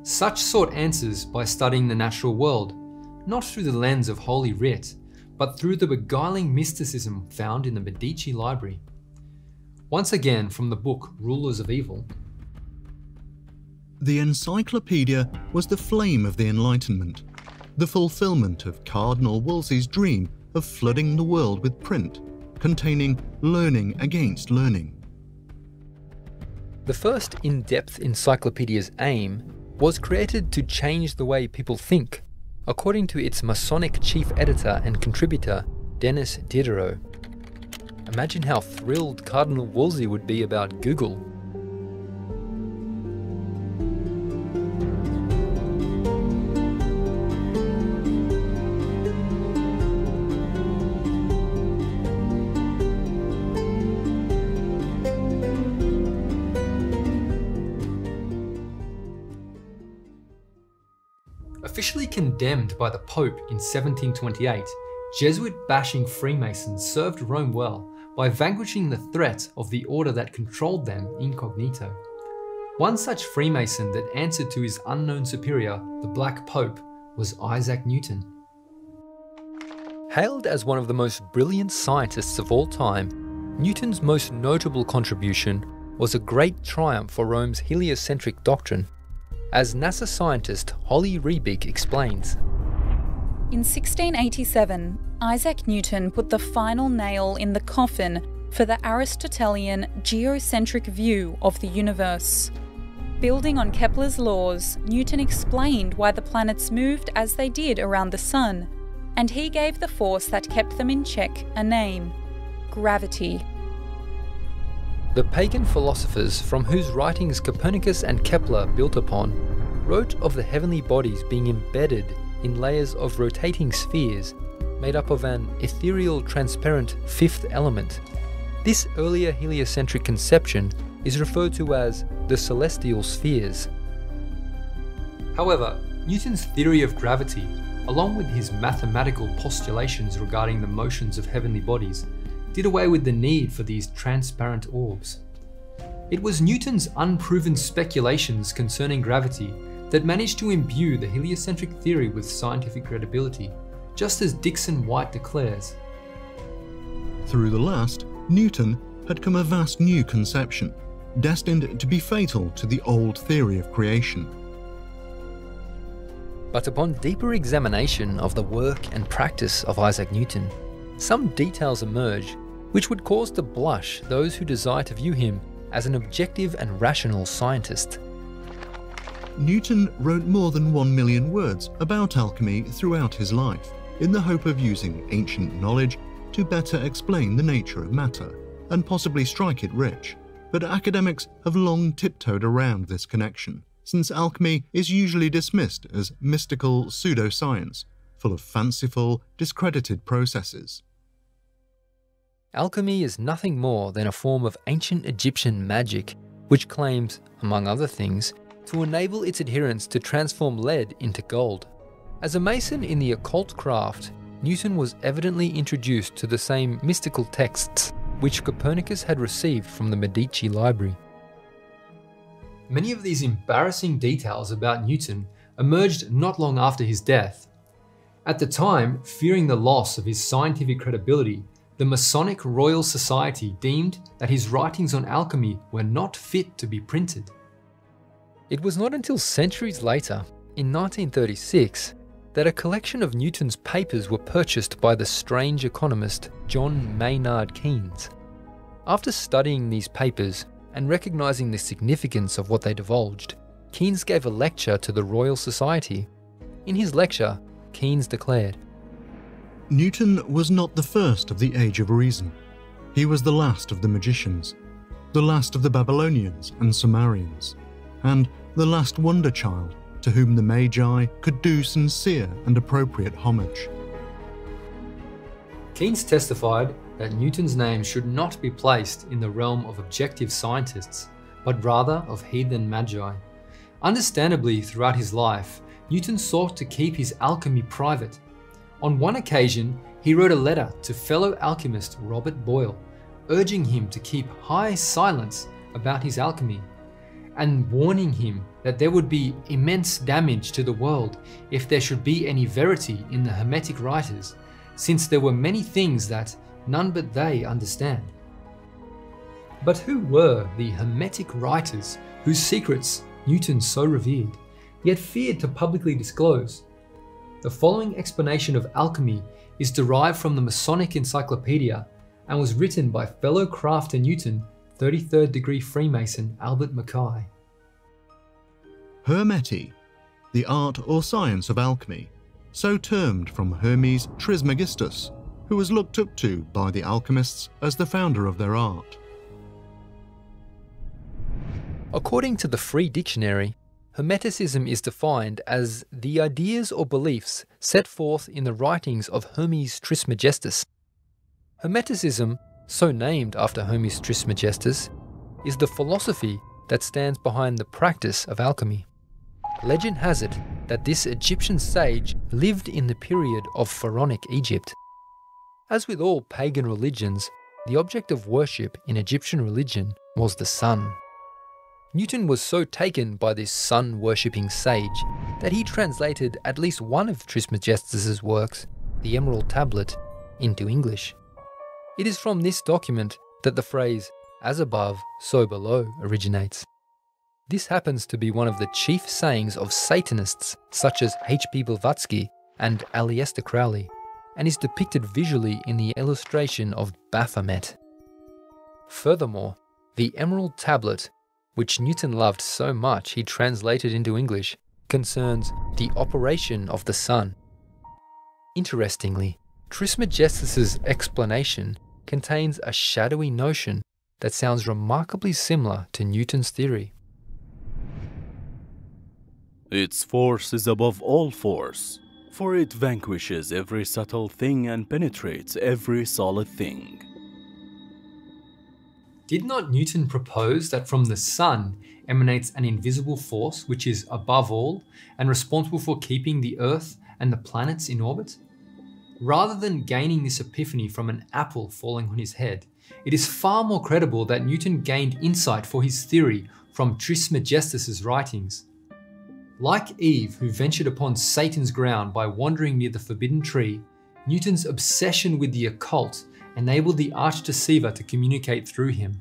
Such sought answers by studying the natural world, not through the lens of Holy Writ, but through the beguiling mysticism found in the Medici Library. Once again, from the book Rulers of Evil The encyclopedia was the flame of the Enlightenment, the fulfillment of Cardinal Wolsey's dream of flooding the world with print, containing learning against learning. The first in depth encyclopedia's aim was created to change the way people think, according to its Masonic chief editor and contributor, Denis Diderot. Imagine how thrilled Cardinal Wolsey would be about Google. Condemned by the Pope in 1728, Jesuit bashing Freemasons served Rome well by vanquishing the threat of the order that controlled them incognito. One such Freemason that answered to his unknown superior, the Black Pope, was Isaac Newton. Hailed as one of the most brilliant scientists of all time, Newton's most notable contribution was a great triumph for Rome's heliocentric doctrine as NASA scientist Holly Rebick explains. In 1687, Isaac Newton put the final nail in the coffin for the Aristotelian geocentric view of the universe. Building on Kepler's laws, Newton explained why the planets moved as they did around the Sun, and he gave the force that kept them in check a name gravity. The pagan philosophers from whose writings Copernicus and Kepler built upon wrote of the heavenly bodies being embedded in layers of rotating spheres made up of an ethereal transparent fifth element. This earlier heliocentric conception is referred to as the celestial spheres. However, Newton's theory of gravity, along with his mathematical postulations regarding the motions of heavenly bodies, did away with the need for these transparent orbs. It was Newton's unproven speculations concerning gravity that managed to imbue the heliocentric theory with scientific credibility, just as Dickson White declares. Through the last, Newton had come a vast new conception, destined to be fatal to the old theory of creation. But upon deeper examination of the work and practice of Isaac Newton, some details emerge which would cause to blush those who desire to view him as an objective and rational scientist. Newton wrote more than one million words about alchemy throughout his life, in the hope of using ancient knowledge to better explain the nature of matter, and possibly strike it rich. But academics have long tiptoed around this connection, since alchemy is usually dismissed as mystical pseudoscience, full of fanciful, discredited processes. Alchemy is nothing more than a form of ancient Egyptian magic, which claims, among other things, to enable its adherents to transform lead into gold. As a mason in the occult craft, Newton was evidently introduced to the same mystical texts which Copernicus had received from the Medici library. Many of these embarrassing details about Newton emerged not long after his death. At the time, fearing the loss of his scientific credibility, the Masonic Royal Society deemed that his writings on alchemy were not fit to be printed. It was not until centuries later, in 1936, that a collection of Newton's papers were purchased by the strange economist John Maynard Keynes. After studying these papers and recognizing the significance of what they divulged, Keynes gave a lecture to the Royal Society. In his lecture, Keynes declared, Newton was not the first of the Age of Reason. He was the last of the magicians, the last of the Babylonians and Sumerians, and the last wonder child to whom the Magi could do sincere and appropriate homage. Keynes testified that Newton's name should not be placed in the realm of objective scientists, but rather of heathen magi. Understandably, throughout his life, Newton sought to keep his alchemy private on one occasion, he wrote a letter to fellow alchemist Robert Boyle, urging him to keep high silence about his alchemy, and warning him that there would be immense damage to the world if there should be any verity in the Hermetic writers, since there were many things that none but they understand. But who were the Hermetic writers whose secrets Newton so revered, yet feared to publicly disclose? The following explanation of alchemy is derived from the Masonic Encyclopedia and was written by fellow crafter Newton, 33rd degree Freemason Albert Mackey. Hermeti, the art or science of alchemy, so termed from Hermes Trismegistus, who was looked up to by the alchemists as the founder of their art. According to the Free Dictionary, Hermeticism is defined as the ideas or beliefs set forth in the writings of Hermes Trismegistus. Hermeticism, so named after Hermes Trismegistus, is the philosophy that stands behind the practice of alchemy. Legend has it that this Egyptian sage lived in the period of Pharaonic Egypt. As with all pagan religions, the object of worship in Egyptian religion was the sun. Newton was so taken by this sun worshipping sage that he translated at least one of Trismegistus's works, the Emerald Tablet, into English. It is from this document that the phrase, as above, so below, originates. This happens to be one of the chief sayings of Satanists such as H.P. Blavatsky and Aleister Crowley, and is depicted visually in the illustration of Baphomet. Furthermore, the Emerald Tablet, which Newton loved so much he translated into English, concerns the operation of the sun. Interestingly, Trismegistus's explanation contains a shadowy notion that sounds remarkably similar to Newton's theory. Its force is above all force, for it vanquishes every subtle thing and penetrates every solid thing. Did not Newton propose that from the sun emanates an invisible force which is above all and responsible for keeping the Earth and the planets in orbit? Rather than gaining this epiphany from an apple falling on his head, it is far more credible that Newton gained insight for his theory from Trismegistus's writings. Like Eve, who ventured upon Satan's ground by wandering near the forbidden tree, Newton's obsession with the occult enabled the arch deceiver to communicate through him.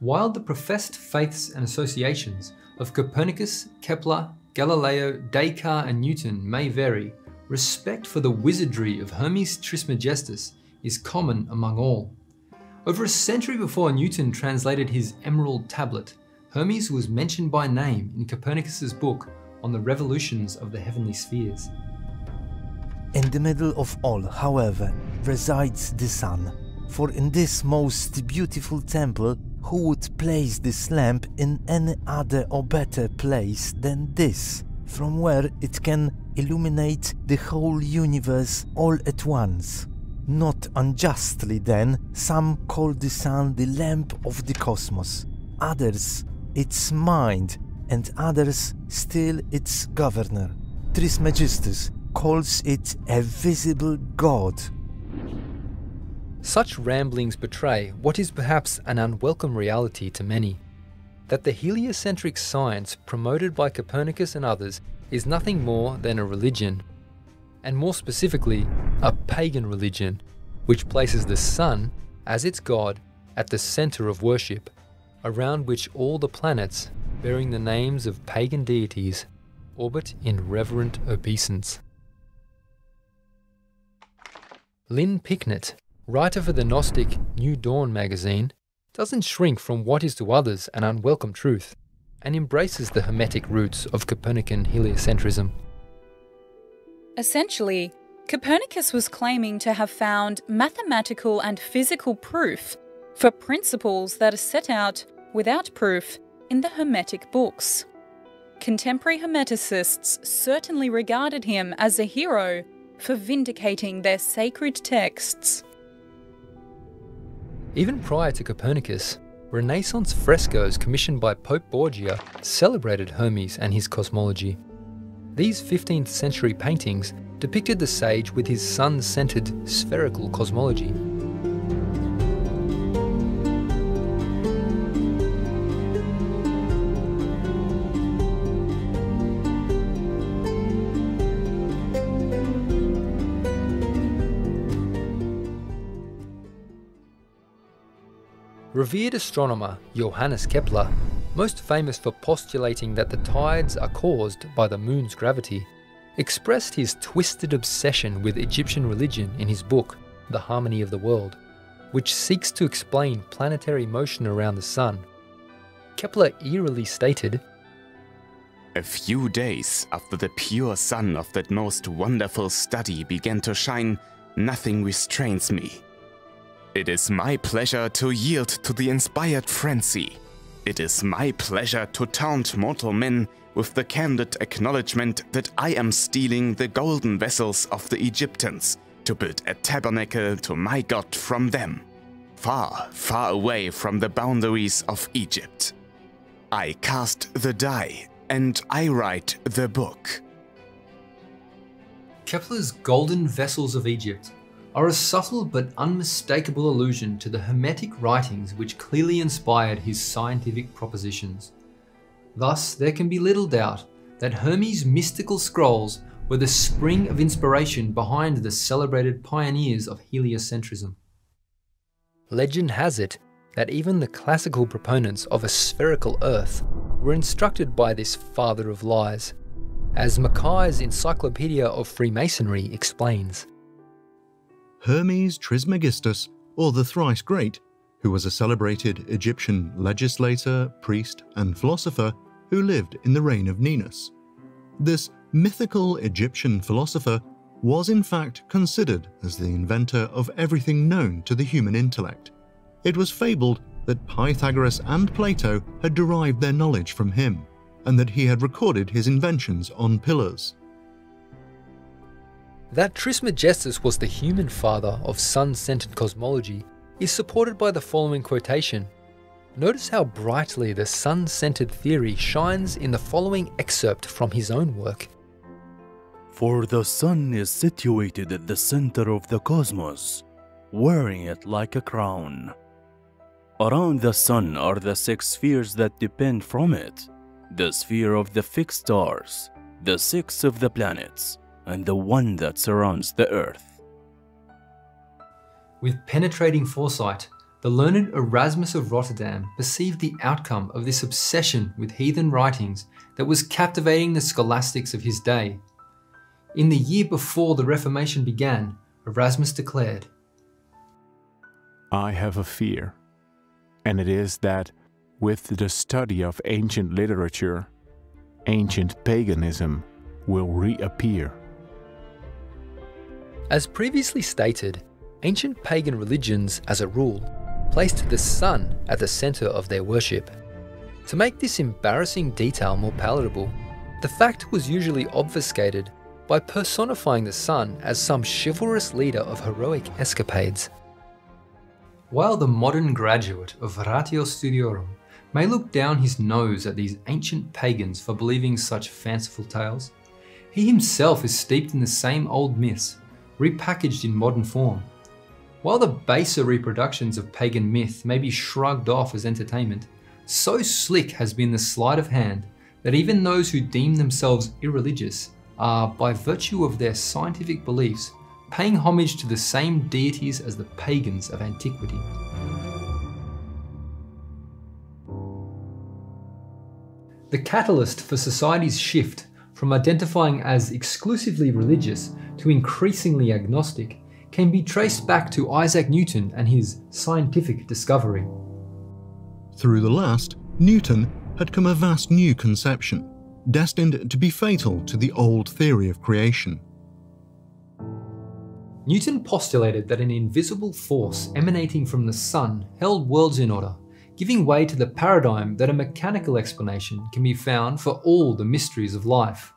While the professed faiths and associations of Copernicus, Kepler, Galileo, Descartes, and Newton may vary, respect for the wizardry of Hermes Trismegistus is common among all. Over a century before Newton translated his Emerald Tablet, Hermes was mentioned by name in Copernicus's book on the revolutions of the heavenly spheres. In the middle of all, however, resides the sun. For in this most beautiful temple, who would place this lamp in any other or better place than this, from where it can illuminate the whole universe all at once? Not unjustly, then, some call the sun the lamp of the cosmos, others its mind, and others still its governor. Trismegistus calls it a visible god. Such ramblings betray what is perhaps an unwelcome reality to many that the heliocentric science promoted by Copernicus and others is nothing more than a religion, and more specifically, a pagan religion, which places the sun as its god at the center of worship around which all the planets, bearing the names of pagan deities, orbit in reverent obeisance. Lynn Picknett, writer for the Gnostic New Dawn magazine, doesn't shrink from what is to others an unwelcome truth and embraces the Hermetic roots of Copernican heliocentrism. Essentially, Copernicus was claiming to have found mathematical and physical proof for principles that are set out without proof in the Hermetic books. Contemporary Hermeticists certainly regarded him as a hero for vindicating their sacred texts. Even prior to Copernicus, Renaissance frescoes commissioned by Pope Borgia celebrated Hermes and his cosmology. These 15th century paintings depicted the sage with his sun centered spherical cosmology. Revered astronomer Johannes Kepler, most famous for postulating that the tides are caused by the moon's gravity, expressed his twisted obsession with Egyptian religion in his book, The Harmony of the World, which seeks to explain planetary motion around the Sun. Kepler eerily stated A few days after the pure sun of that most wonderful study began to shine, nothing restrains me. It is my pleasure to yield to the inspired frenzy. It is my pleasure to taunt mortal men with the candid acknowledgement that I am stealing the golden vessels of the Egyptians to build a tabernacle to my god from them, far, far away from the boundaries of Egypt. I cast the die and I write the book. Kepler's Golden Vessels of Egypt are a subtle but unmistakable allusion to the Hermetic writings which clearly inspired his scientific propositions. Thus, there can be little doubt that Hermes' mystical scrolls were the spring of inspiration behind the celebrated pioneers of heliocentrism. Legend has it that even the classical proponents of a spherical Earth were instructed by this father of lies, as Mackey's Encyclopedia of Freemasonry explains. Hermes Trismegistus, or the Thrice Great, who was a celebrated Egyptian legislator, priest, and philosopher who lived in the reign of Ninus. This mythical Egyptian philosopher was in fact considered as the inventor of everything known to the human intellect. It was fabled that Pythagoras and Plato had derived their knowledge from him, and that he had recorded his inventions on pillars. That Trismegistus was the human father of sun centered cosmology is supported by the following quotation. Notice how brightly the sun centered theory shines in the following excerpt from his own work. For the sun is situated at the center of the cosmos, wearing it like a crown. Around the sun are the six spheres that depend from it the sphere of the fixed stars, the six of the planets, and the one that surrounds the earth. With penetrating foresight, the learned Erasmus of Rotterdam perceived the outcome of this obsession with heathen writings that was captivating the scholastics of his day. In the year before the Reformation began, Erasmus declared, I have a fear, and it is that with the study of ancient literature, ancient paganism will reappear. As previously stated, ancient pagan religions, as a rule, placed the sun at the center of their worship. To make this embarrassing detail more palatable, the fact was usually obfuscated by personifying the sun as some chivalrous leader of heroic escapades. While the modern graduate of Ratio Studiorum may look down his nose at these ancient pagans for believing such fanciful tales, he himself is steeped in the same old myths, repackaged in modern form. While the baser reproductions of pagan myth may be shrugged off as entertainment, so slick has been the sleight of hand that even those who deem themselves irreligious are, by virtue of their scientific beliefs, paying homage to the same deities as the pagans of antiquity. The catalyst for society's shift from identifying as exclusively religious to increasingly agnostic can be traced back to Isaac Newton and his scientific discovery. Through the last, Newton had come a vast new conception, destined to be fatal to the old theory of creation. Newton postulated that an invisible force emanating from the sun held worlds in order, giving way to the paradigm that a mechanical explanation can be found for all the mysteries of life.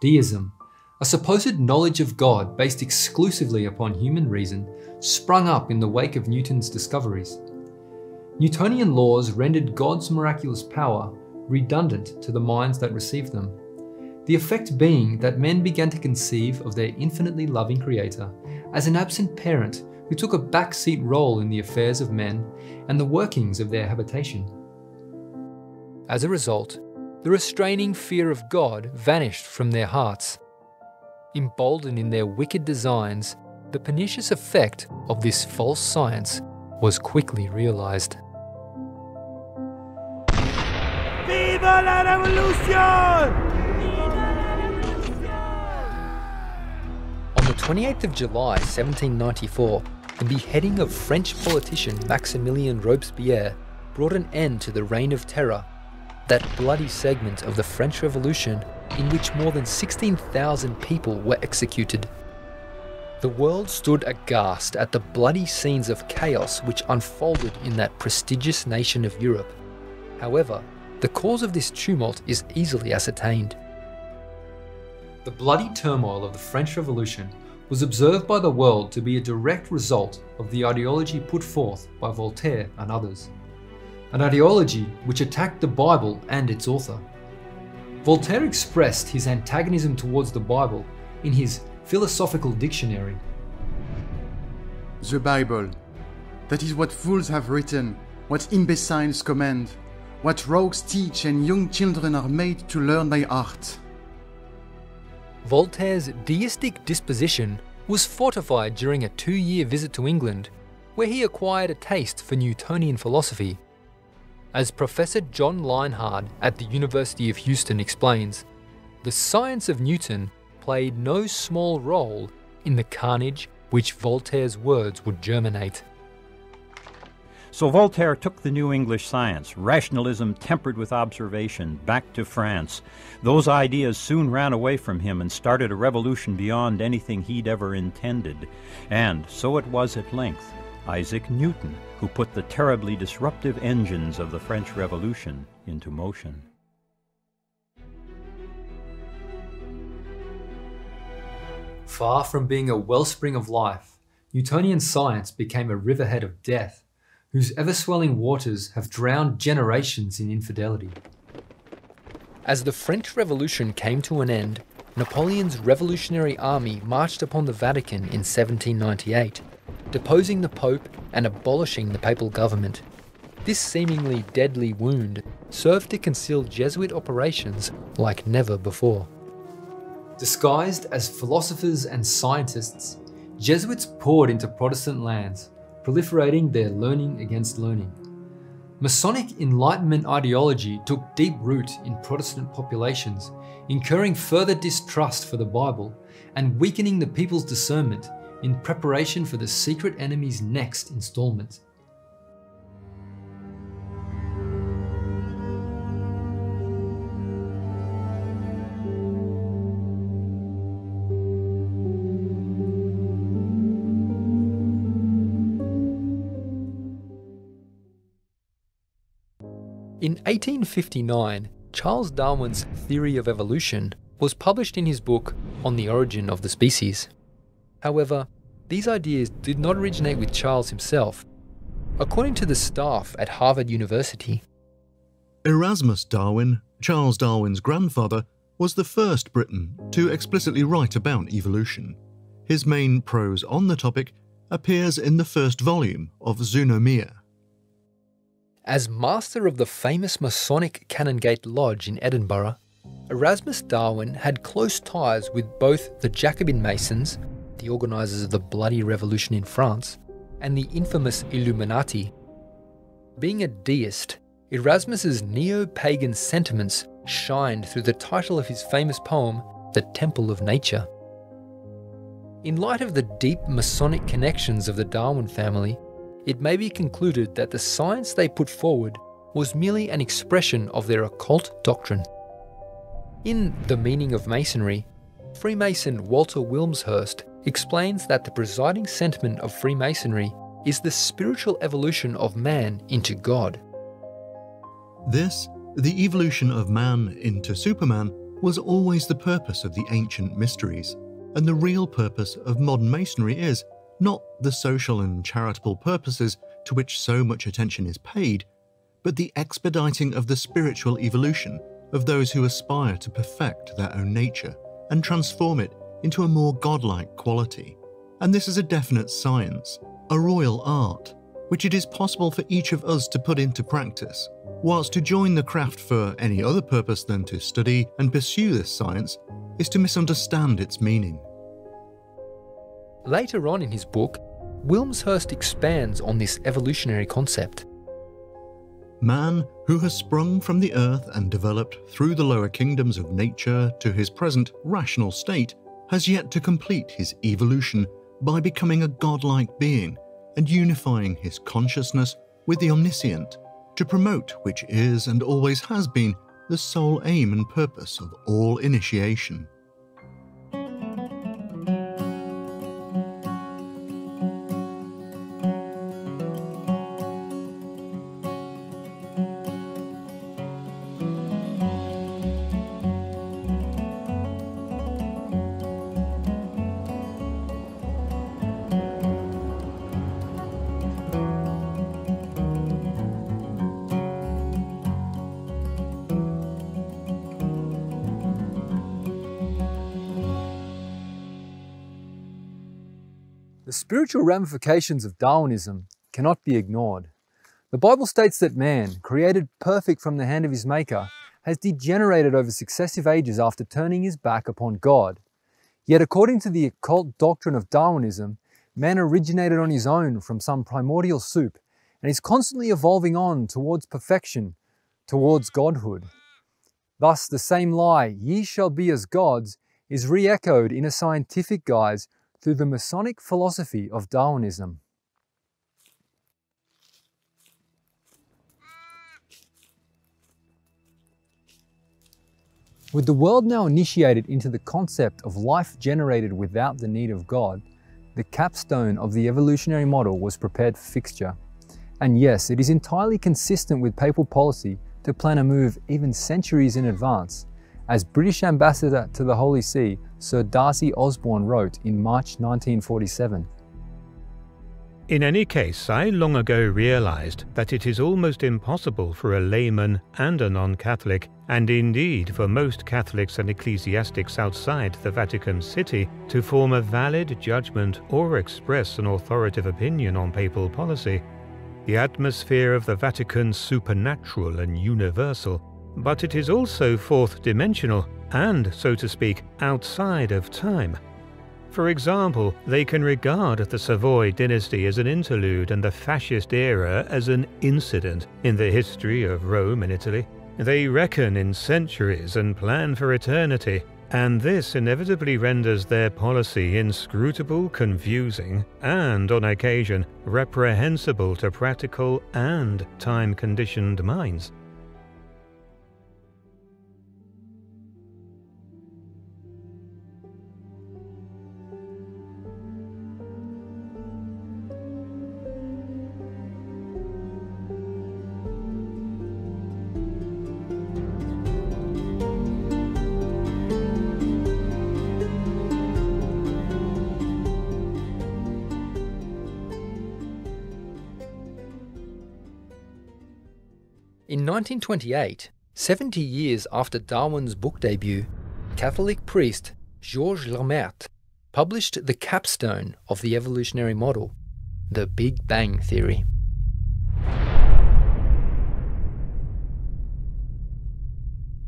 Deism, a supposed knowledge of God based exclusively upon human reason, sprung up in the wake of Newton's discoveries. Newtonian laws rendered God's miraculous power redundant to the minds that received them. The effect being that men began to conceive of their infinitely loving Creator as an absent parent who took a backseat role in the affairs of men and the workings of their habitation. As a result, the restraining fear of God vanished from their hearts. Emboldened in their wicked designs, the pernicious effect of this false science was quickly realized. ¡Viva la revolución! On the 28th of July 1794, the beheading of French politician Maximilien Robespierre brought an end to the Reign of Terror, that bloody segment of the French Revolution in which more than 16,000 people were executed. The world stood aghast at the bloody scenes of chaos which unfolded in that prestigious nation of Europe. However, the cause of this tumult is easily ascertained. The bloody turmoil of the French Revolution was observed by the world to be a direct result of the ideology put forth by Voltaire and others. An ideology which attacked the Bible and its author. Voltaire expressed his antagonism towards the Bible in his Philosophical Dictionary. The Bible. That is what fools have written, what imbeciles command, what rogues teach and young children are made to learn by heart. Voltaire's deistic disposition was fortified during a two year visit to England, where he acquired a taste for Newtonian philosophy. As Professor John Lienhard at the University of Houston explains, the science of Newton played no small role in the carnage which Voltaire's words would germinate. So Voltaire took the new English science, rationalism tempered with observation, back to France. Those ideas soon ran away from him and started a revolution beyond anything he'd ever intended. And so it was at length Isaac Newton who put the terribly disruptive engines of the French Revolution into motion. Far from being a wellspring of life, Newtonian science became a riverhead of death, whose ever swelling waters have drowned generations in infidelity. As the French Revolution came to an end, Napoleon's revolutionary army marched upon the Vatican in 1798, deposing the Pope and abolishing the papal government. This seemingly deadly wound served to conceal Jesuit operations like never before. Disguised as philosophers and scientists, Jesuits poured into Protestant lands, proliferating their learning against learning. Masonic Enlightenment ideology took deep root in Protestant populations, incurring further distrust for the Bible and weakening the people's discernment in preparation for the secret enemy's next installment. In 1859, Charles Darwin's theory of evolution was published in his book On the Origin of the Species. However, these ideas did not originate with Charles himself. According to the staff at Harvard University, Erasmus Darwin, Charles Darwin's grandfather, was the first Briton to explicitly write about evolution. His main prose on the topic appears in the first volume of Zoonomia. As master of the famous Masonic Canongate Lodge in Edinburgh, Erasmus Darwin had close ties with both the Jacobin Masons, the organisers of the bloody revolution in France, and the infamous Illuminati. Being a deist, Erasmus's neo-pagan sentiments shined through the title of his famous poem, The Temple of Nature. In light of the deep Masonic connections of the Darwin family, it may be concluded that the science they put forward was merely an expression of their occult doctrine. In The Meaning of Masonry, Freemason Walter Wilmshurst explains that the presiding sentiment of Freemasonry is the spiritual evolution of man into God. This, the evolution of man into Superman, was always the purpose of the ancient mysteries, and the real purpose of modern Masonry is not the social and charitable purposes to which so much attention is paid, but the expediting of the spiritual evolution of those who aspire to perfect their own nature and transform it into a more godlike quality. And this is a definite science, a royal art, which it is possible for each of us to put into practice. Whilst to join the craft for any other purpose than to study and pursue this science is to misunderstand its meaning. Later on in his book, Wilmshurst expands on this evolutionary concept. Man, who has sprung from the earth and developed through the lower kingdoms of nature to his present rational state, has yet to complete his evolution by becoming a godlike being and unifying his consciousness with the omniscient to promote which is and always has been the sole aim and purpose of all initiation. Spiritual ramifications of Darwinism cannot be ignored. The Bible states that man, created perfect from the hand of his Maker, has degenerated over successive ages after turning his back upon God. Yet, according to the occult doctrine of Darwinism, man originated on his own from some primordial soup and is constantly evolving on towards perfection, towards godhood. Thus, the same lie, ye shall be as gods, is re echoed in a scientific guise through the Masonic philosophy of Darwinism. With the world now initiated into the concept of life generated without the need of God, the capstone of the evolutionary model was prepared for fixture. And yes, it is entirely consistent with papal policy to plan a move even centuries in advance, as British ambassador to the Holy See Sir D'Arcy Osborne wrote in March 1947. In any case, I long ago realized that it is almost impossible for a layman and a non Catholic, and indeed for most Catholics and ecclesiastics outside the Vatican City, to form a valid judgment or express an authoritative opinion on papal policy. The atmosphere of the Vatican's supernatural and universal, but it is also fourth dimensional and, so to speak, outside of time. For example, they can regard the Savoy dynasty as an interlude and the fascist era as an incident in the history of Rome and Italy. They reckon in centuries and plan for eternity, and this inevitably renders their policy inscrutable, confusing, and, on occasion, reprehensible to practical and time conditioned minds. 1928, 70 years after Darwin's book debut, Catholic priest Georges Lemaître published the capstone of the evolutionary model, the Big Bang Theory.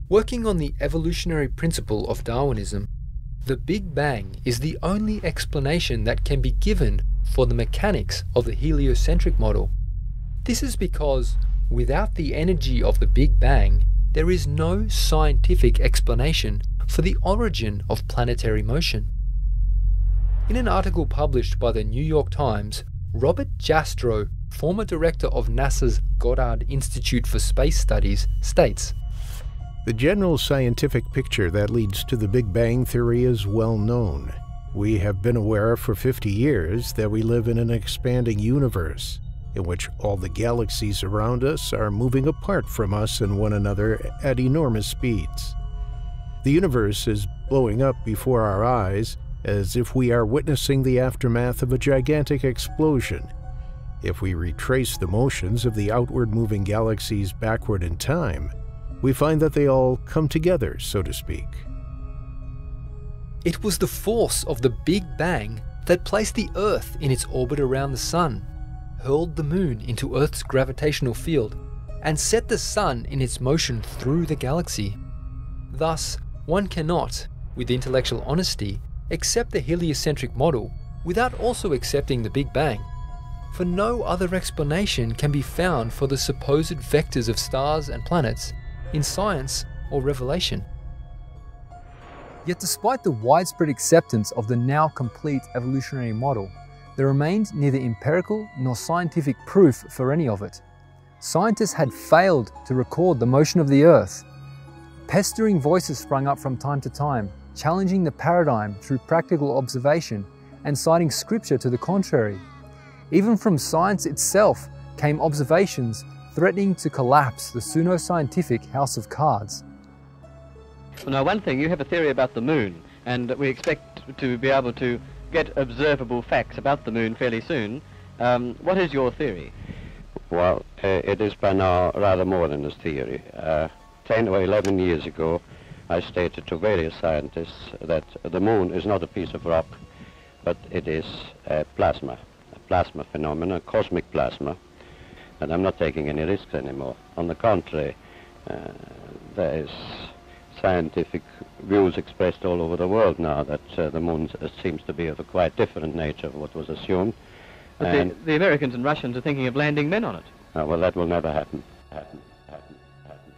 Working on the evolutionary principle of Darwinism, the Big Bang is the only explanation that can be given for the mechanics of the heliocentric model. This is because Without the energy of the Big Bang, there is no scientific explanation for the origin of planetary motion. In an article published by the New York Times, Robert Jastrow, former director of NASA's Goddard Institute for Space Studies, states The general scientific picture that leads to the Big Bang Theory is well known. We have been aware for 50 years that we live in an expanding universe in which all the galaxies around us are moving apart from us and one another at enormous speeds. The universe is blowing up before our eyes as if we are witnessing the aftermath of a gigantic explosion. If we retrace the motions of the outward moving galaxies backward in time, we find that they all come together, so to speak. It was the force of the Big Bang that placed the Earth in its orbit around the Sun hurled the moon into Earth's gravitational field and set the sun in its motion through the galaxy. Thus, one cannot, with intellectual honesty, accept the heliocentric model without also accepting the Big Bang, for no other explanation can be found for the supposed vectors of stars and planets in science or revelation. Yet despite the widespread acceptance of the now complete evolutionary model, there remained neither empirical nor scientific proof for any of it. Scientists had failed to record the motion of the Earth. Pestering voices sprung up from time to time, challenging the paradigm through practical observation and citing scripture to the contrary. Even from science itself came observations threatening to collapse the pseudo-scientific house of cards. Now, one thing, you have a theory about the moon, and we expect to be able to get observable facts about the moon fairly soon. Um, what is your theory? Well, uh, it is by now rather more than a theory. Uh, 10 or 11 years ago, I stated to various scientists that the moon is not a piece of rock, but it is a plasma, a plasma phenomenon, a cosmic plasma, and I'm not taking any risks anymore. On the contrary, uh, there is scientific views expressed all over the world now that uh, the moon uh, seems to be of a quite different nature of what was assumed. But the, the, Americans and Russians are thinking of landing men on it. Uh, well, that will never happen. happen, happen, happen.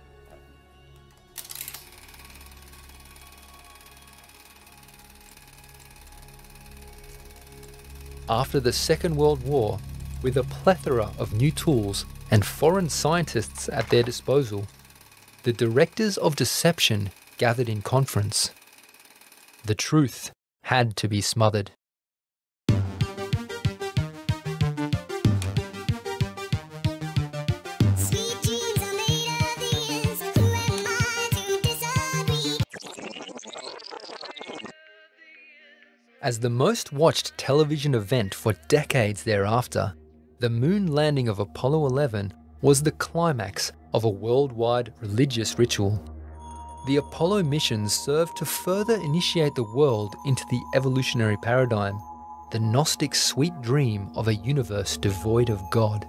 After the Second World War, with a plethora of new tools and foreign scientists at their disposal, the directors of deception gathered in conference. The truth had to be smothered. As the most watched television event for decades thereafter, the moon landing of Apollo 11 was the climax of a worldwide religious ritual. The Apollo missions served to further initiate the world into the evolutionary paradigm, the Gnostic sweet dream of a universe devoid of God.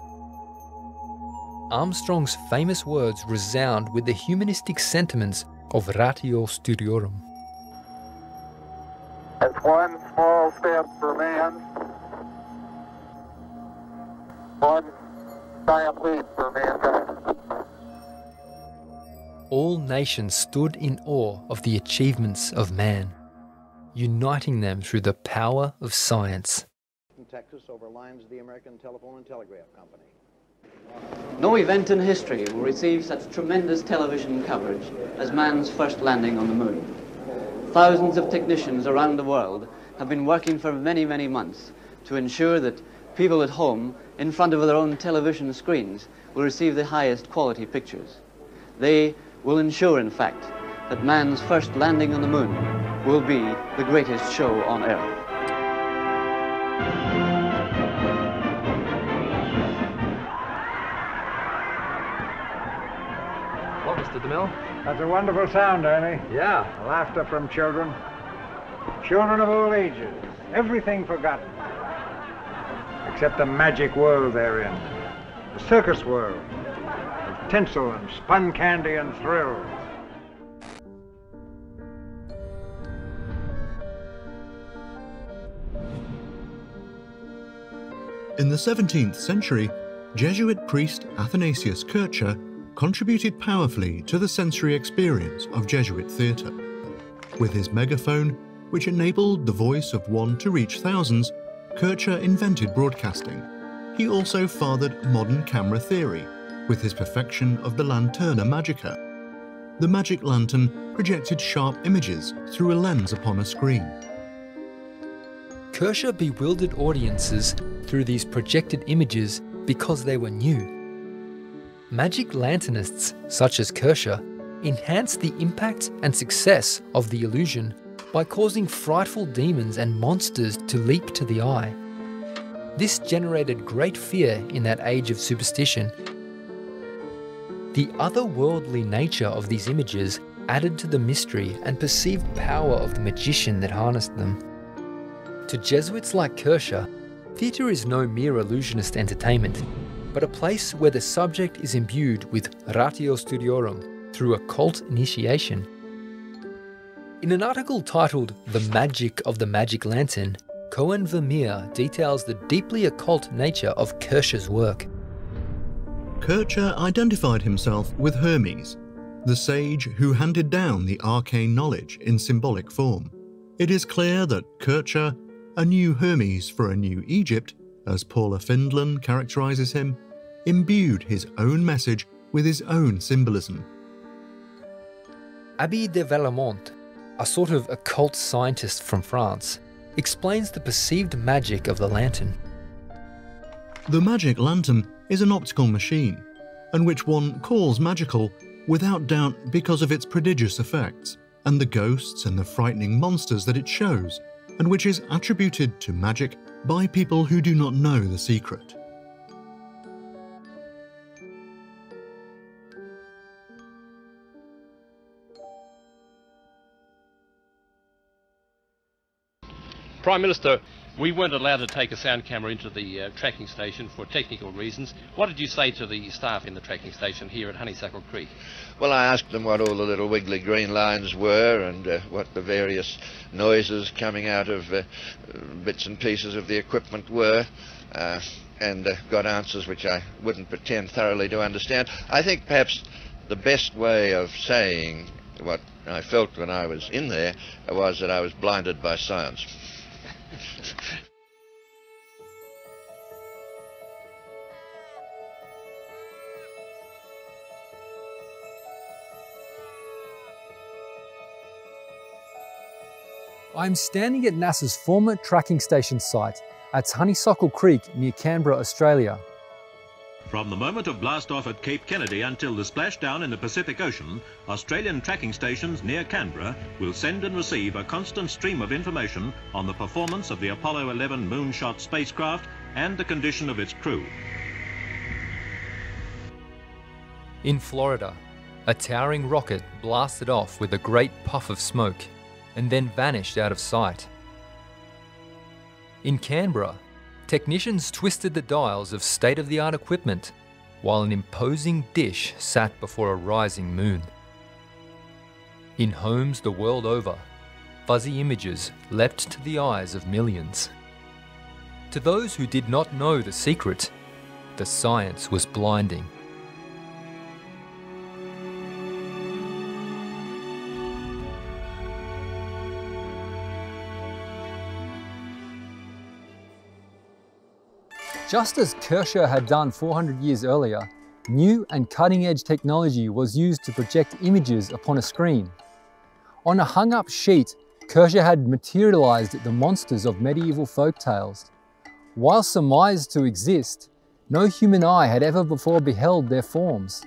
Armstrong's famous words resound with the humanistic sentiments of Ratio Studiorum. It's one small step for man, one giant leap for mankind. All nations stood in awe of the achievements of man, uniting them through the power of science. Texas over lines of the American Telephone and Telegraph Company. No event in history will receive such tremendous television coverage as man's first landing on the moon. Thousands of technicians around the world have been working for many, many months to ensure that people at home, in front of their own television screens, will receive the highest quality pictures. They will ensure, in fact, that man's first landing on the moon will be the greatest show on Earth. Well, Mr. DeMille? That's a wonderful sound, Ernie. Yeah. Laughter from children. Children of all ages. Everything forgotten. Except the magic world they're in. The circus world. Tinsel and spun candy and thrill. In the 17th century, Jesuit priest Athanasius Kircher contributed powerfully to the sensory experience of Jesuit theatre. With his megaphone, which enabled the voice of one to reach thousands, Kircher invented broadcasting. He also fathered modern camera theory with his perfection of the Lanterna Magica. The magic lantern projected sharp images through a lens upon a screen. Kircher bewildered audiences through these projected images because they were new. Magic lanternists, such as Kircher, enhanced the impact and success of the illusion by causing frightful demons and monsters to leap to the eye. This generated great fear in that age of superstition. The otherworldly nature of these images added to the mystery and perceived power of the magician that harnessed them. To Jesuits like Kircher, theatre is no mere illusionist entertainment, but a place where the subject is imbued with ratio studiorum through occult initiation. In an article titled The Magic of the Magic Lantern, Koen Vermeir details the deeply occult nature of Kircher's work. Kircher identified himself with Hermes, the sage who handed down the arcane knowledge in symbolic form. It is clear that Kircher, a new Hermes for a new Egypt, as Paula Findlen characterizes him, imbued his own message with his own symbolism. Abbe de Vallemont, a sort of occult scientist from France, explains the perceived magic of the lantern. The magic lantern is an optical machine, and which one calls magical without doubt because of its prodigious effects, and the ghosts and the frightening monsters that it shows, and which is attributed to magic by people who do not know the secret. Prime Minister, we weren't allowed to take a sound camera into the uh, tracking station for technical reasons. What did you say to the staff in the tracking station here at Honeysuckle Creek? Well, I asked them what all the little wiggly green lines were and uh, what the various noises coming out of uh, bits and pieces of the equipment were. Uh, and uh, got answers which I wouldn't pretend thoroughly to understand. I think perhaps the best way of saying what I felt when I was in there was that I was blinded by science. I'm standing at NASA's former tracking station site at Honeysuckle Creek near Canberra, Australia. From the moment of blastoff at Cape Kennedy until the splashdown in the Pacific Ocean, Australian tracking stations near Canberra will send and receive a constant stream of information on the performance of the Apollo 11 moonshot spacecraft and the condition of its crew. In Florida, a towering rocket blasted off with a great puff of smoke and then vanished out of sight. In Canberra, technicians twisted the dials of state of the art equipment while an imposing dish sat before a rising moon. In homes the world over, fuzzy images leapt to the eyes of millions. To those who did not know the secret, the science was blinding. Just as Kircher had done 400 years earlier, new and cutting-edge technology was used to project images upon a screen. On a hung-up sheet, Kircher had materialized the monsters of medieval folk tales. While surmised to exist, no human eye had ever before beheld their forms.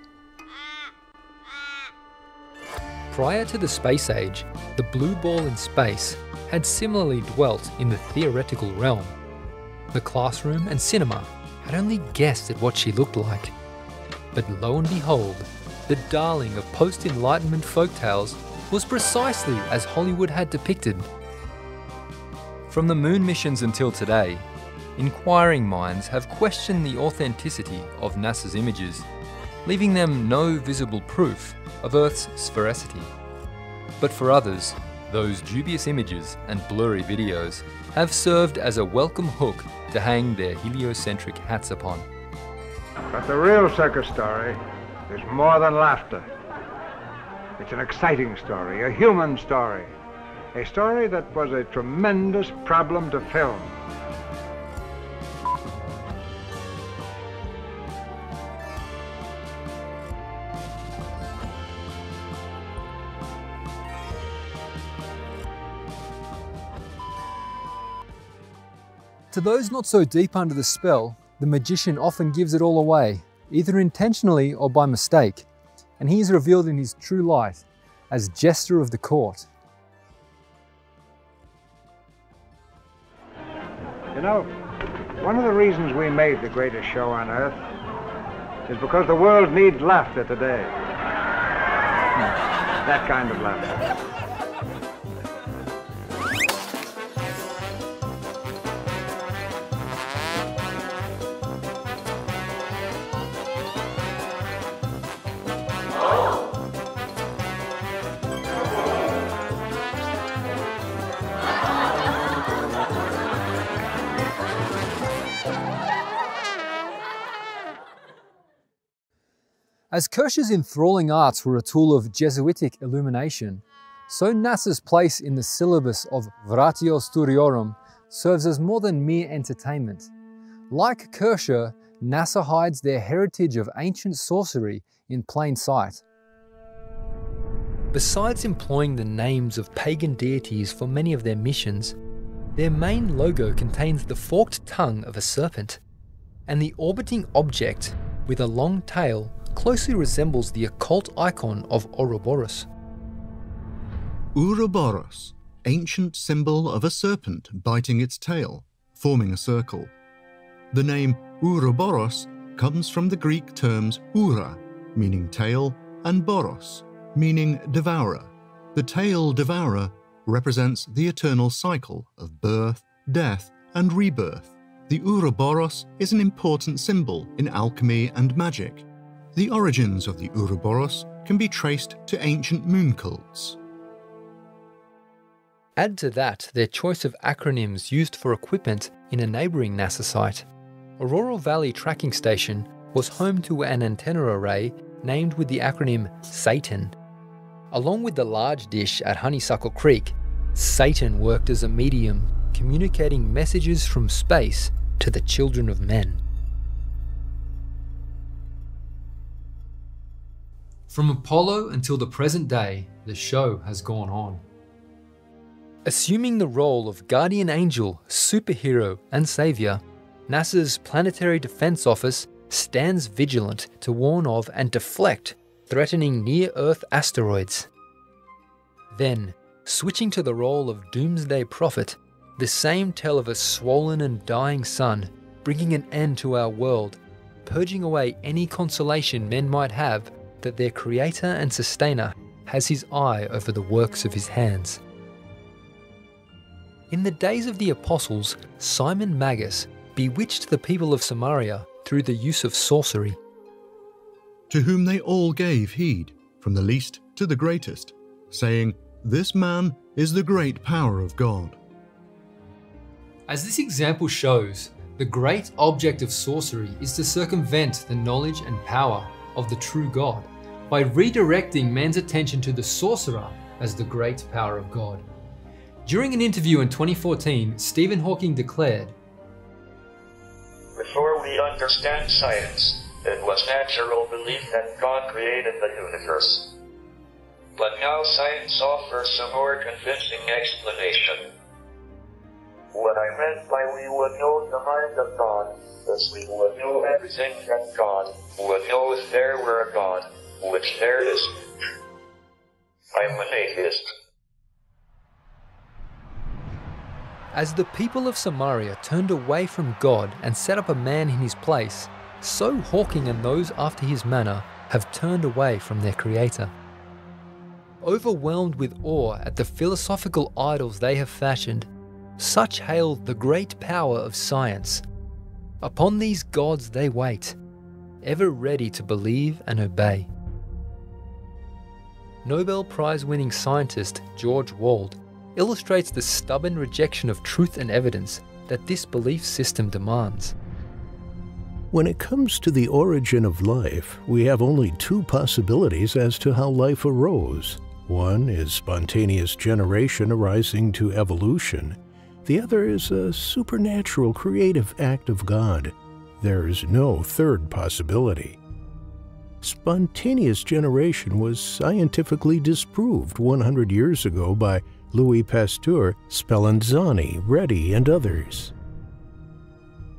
Prior to the space age, the blue ball in space had similarly dwelt in the theoretical realm. The classroom and cinema had only guessed at what she looked like. But lo and behold, the darling of post Enlightenment folktales was precisely as Hollywood had depicted. From the moon missions until today, inquiring minds have questioned the authenticity of NASA's images, leaving them no visible proof of Earth's sphericity. But for others, those dubious images and blurry videos have served as a welcome hook to hang their heliocentric hats upon. But the real circus story is more than laughter. It's an exciting story, a human story, a story that was a tremendous problem to film. To those not so deep under the spell, the magician often gives it all away, either intentionally or by mistake, and he is revealed in his true light as jester of the court. You know, one of the reasons we made the greatest show on earth is because the world needs laughter today. That kind of laughter. As Kircher's enthralling arts were a tool of Jesuitic illumination, so NASA's place in the syllabus of Ratio Studiorum serves as more than mere entertainment. Like Kircher, NASA hides their heritage of ancient sorcery in plain sight. Besides employing the names of pagan deities for many of their missions, their main logo contains the forked tongue of a serpent, and the orbiting object with a long tail closely resembles the occult icon of Ouroboros. Ouroboros, ancient symbol of a serpent biting its tail, forming a circle. The name Ouroboros comes from the Greek terms oura, meaning tail, and boros, meaning devourer. The tail devourer represents the eternal cycle of birth, death, and rebirth. The Ouroboros is an important symbol in alchemy and magic. The origins of the Ouroboros can be traced to ancient moon cults. Add to that their choice of acronyms used for equipment in a neighbouring NASA site. Orroral Valley Tracking Station was home to an antenna array named with the acronym SATAN. Along with the large dish at Honeysuckle Creek, Satan worked as a medium, communicating messages from space to the children of men. From Apollo until the present day, the show has gone on. Assuming the role of guardian angel, superhero, and savior, NASA's Planetary Defense Office stands vigilant to warn of and deflect threatening near Earth asteroids. Then, switching to the role of doomsday prophet, the same tell of a swollen and dying sun, bringing an end to our world, purging away any consolation men might have that their creator and sustainer has his eye over the works of his hands. In the days of the apostles, Simon Magus bewitched the people of Samaria through the use of sorcery. To whom they all gave heed, from the least to the greatest, saying, This man is the great power of God. As this example shows, the great object of sorcery is to circumvent the knowledge and power of the true God by redirecting man's attention to the sorcerer as the great power of God. During an interview in 2014, Stephen Hawking declared Before we understand science, it was natural belief that God created the universe. But now science offers a more convincing explanation. What I meant by we would know the mind of God is we would know everything that God would know if there were a God, which there isn't. I'm an atheist. As the people of Samaria turned away from God and set up a man in his place, so Hawking and those after his manner have turned away from their Creator. Overwhelmed with awe at the philosophical idols they have fashioned, such hail the great power of science. Upon these gods they wait, ever ready to believe and obey. Nobel Prize winning scientist George Wald illustrates the stubborn rejection of truth and evidence that this belief system demands. When it comes to the origin of life, we have only two possibilities as to how life arose. One is spontaneous generation arising to evolution. The other is a supernatural creative act of God. There is no third possibility. Spontaneous generation was scientifically disproved 100 years ago by Louis Pasteur, Spallanzani, Redi, and others.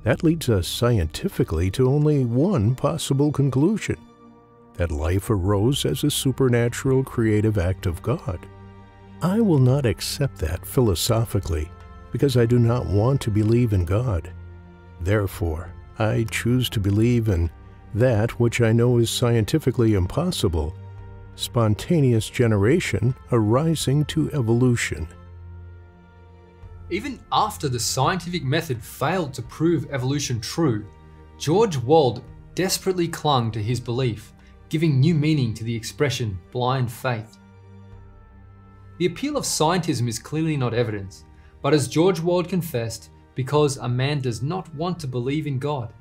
That leads us scientifically to only one possible conclusion that life arose as a supernatural creative act of God. I will not accept that philosophically because I do not want to believe in God. Therefore, I choose to believe in that which I know is scientifically impossible spontaneous generation arising to evolution. Even after the scientific method failed to prove evolution true, George Wald desperately clung to his belief, giving new meaning to the expression blind faith. The appeal of scientism is clearly not evidence, but as George Wald confessed, because a man does not want to believe in God,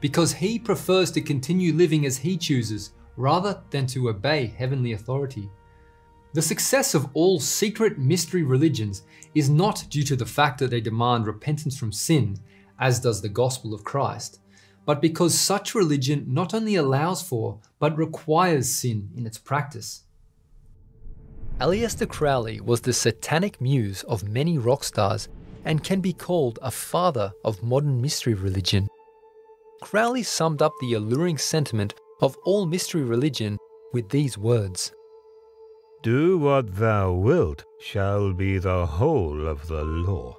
because he prefers to continue living as he chooses rather than to obey heavenly authority. The success of all secret mystery religions is not due to the fact that they demand repentance from sin, as does the gospel of Christ, but because such religion not only allows for, but requires sin in its practice. Aleister Crowley was the satanic muse of many rock stars and can be called a father of modern mystery religion. Crowley summed up the alluring sentiment of all mystery religion with these words Do what thou wilt shall be the whole of the law.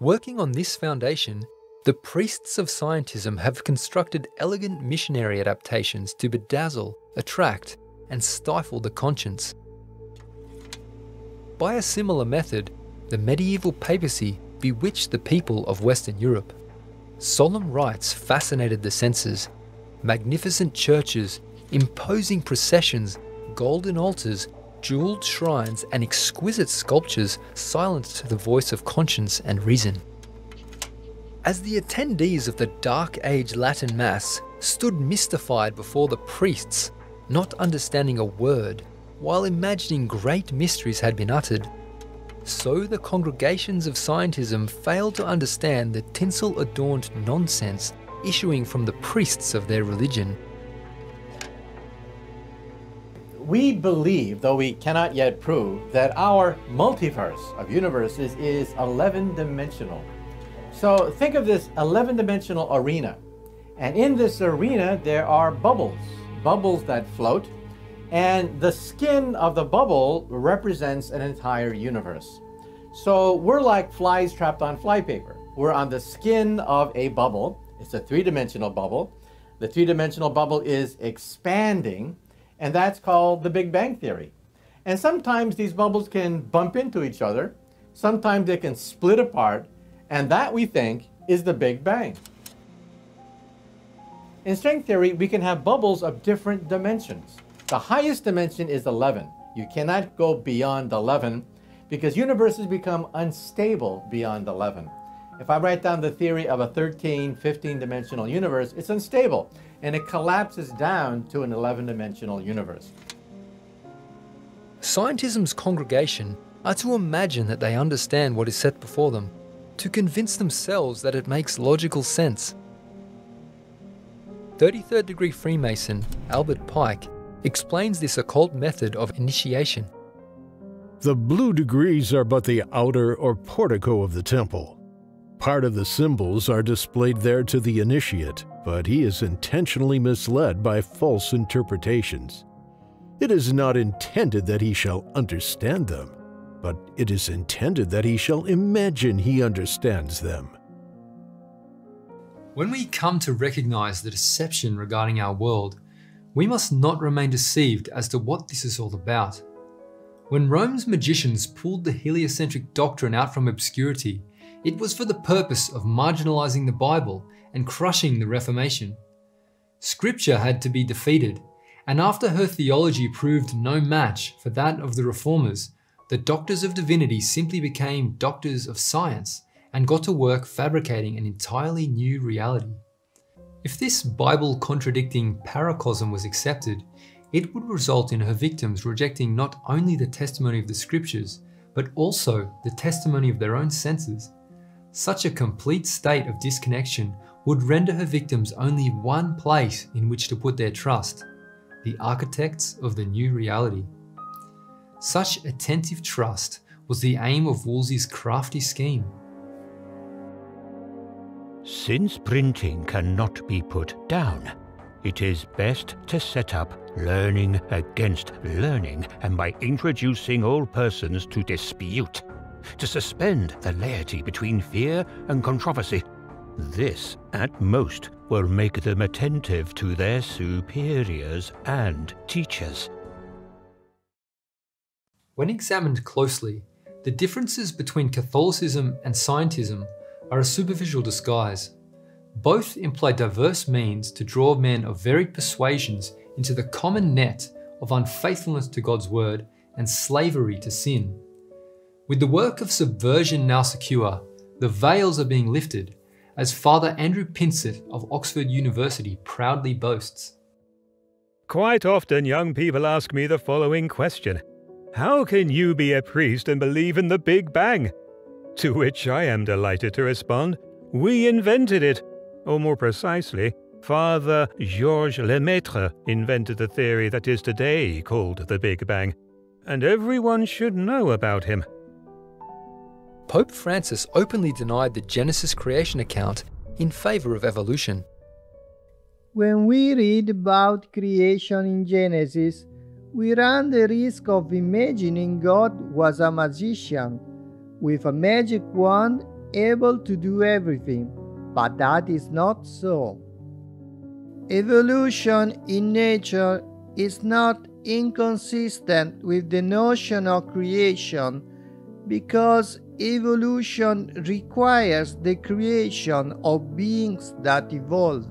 Working on this foundation, the priests of scientism have constructed elegant missionary adaptations to bedazzle, attract, and stifle the conscience. By a similar method, the medieval papacy bewitched the people of Western Europe. Solemn rites fascinated the senses. Magnificent churches, imposing processions, golden altars, jeweled shrines, and exquisite sculptures silenced the voice of conscience and reason. As the attendees of the Dark Age Latin Mass stood mystified before the priests, not understanding a word, while imagining great mysteries had been uttered, so the congregations of scientism failed to understand the tinsel adorned nonsense issuing from the priests of their religion. We believe, though we cannot yet prove, that our multiverse of universes is 11 dimensional. So think of this 11 dimensional arena. And in this arena, there are bubbles, bubbles that float. And the skin of the bubble represents an entire universe. So we're like flies trapped on flypaper. We're on the skin of a bubble. It's a three dimensional bubble. The three dimensional bubble is expanding and that's called the Big Bang Theory. And sometimes these bubbles can bump into each other, sometimes they can split apart, and that we think is the Big Bang. In string theory, we can have bubbles of different dimensions. The highest dimension is 11. You cannot go beyond 11 because universes become unstable beyond 11. If I write down the theory of a 13, 15 dimensional universe, it's unstable and it collapses down to an 11 dimensional universe. Scientism's congregation are to imagine that they understand what is set before them, to convince themselves that it makes logical sense. 33rd degree Freemason Albert Pike explains this occult method of initiation. The blue degrees are but the outer or portico of the temple. Part of the symbols are displayed there to the initiate, but he is intentionally misled by false interpretations. It is not intended that he shall understand them, but it is intended that he shall imagine he understands them. When we come to recognize the deception regarding our world, we must not remain deceived as to what this is all about. When Rome's magicians pulled the heliocentric doctrine out from obscurity, it was for the purpose of marginalizing the Bible and crushing the Reformation. Scripture had to be defeated, and after her theology proved no match for that of the Reformers, the doctors of divinity simply became doctors of science and got to work fabricating an entirely new reality. If this Bible contradicting paracosm was accepted, it would result in her victims rejecting not only the testimony of the scriptures, but also the testimony of their own senses. Such a complete state of disconnection would render her victims only one place in which to put their trust the architects of the new reality. Such attentive trust was the aim of Wolsey's crafty scheme. Since printing cannot be put down, it is best to set up learning against learning and by introducing all persons to dispute, to suspend the laity between fear and controversy. This, at most, will make them attentive to their superiors and teachers. When examined closely, the differences between Catholicism and Scientism are a superficial disguise. Both employ diverse means to draw men of varied persuasions into the common net of unfaithfulness to God's word and slavery to sin. With the work of subversion now secure, the veils are being lifted, as Father Andrew Pinsent of Oxford University proudly boasts. Quite often, young people ask me the following question How can you be a priest and believe in the Big Bang? To which I am delighted to respond We invented it. Or more precisely, Father Georges Lemaitre invented the theory that is today called the Big Bang, and everyone should know about him. Pope Francis openly denied the Genesis creation account in favour of evolution. When we read about creation in Genesis, we run the risk of imagining God was a magician with a magic wand able to do everything, but that is not so. Evolution in nature is not inconsistent with the notion of creation because evolution requires the creation of beings that evolve.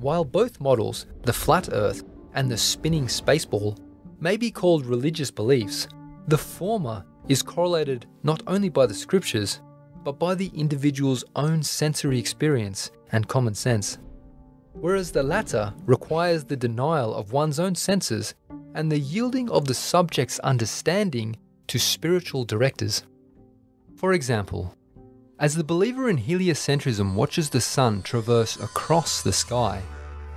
While both models, the flat Earth and the spinning space ball, may be called religious beliefs, the former is correlated not only by the scriptures, but by the individual's own sensory experience and common sense. Whereas the latter requires the denial of one's own senses and the yielding of the subject's understanding to spiritual directors. For example, as the believer in heliocentrism watches the sun traverse across the sky,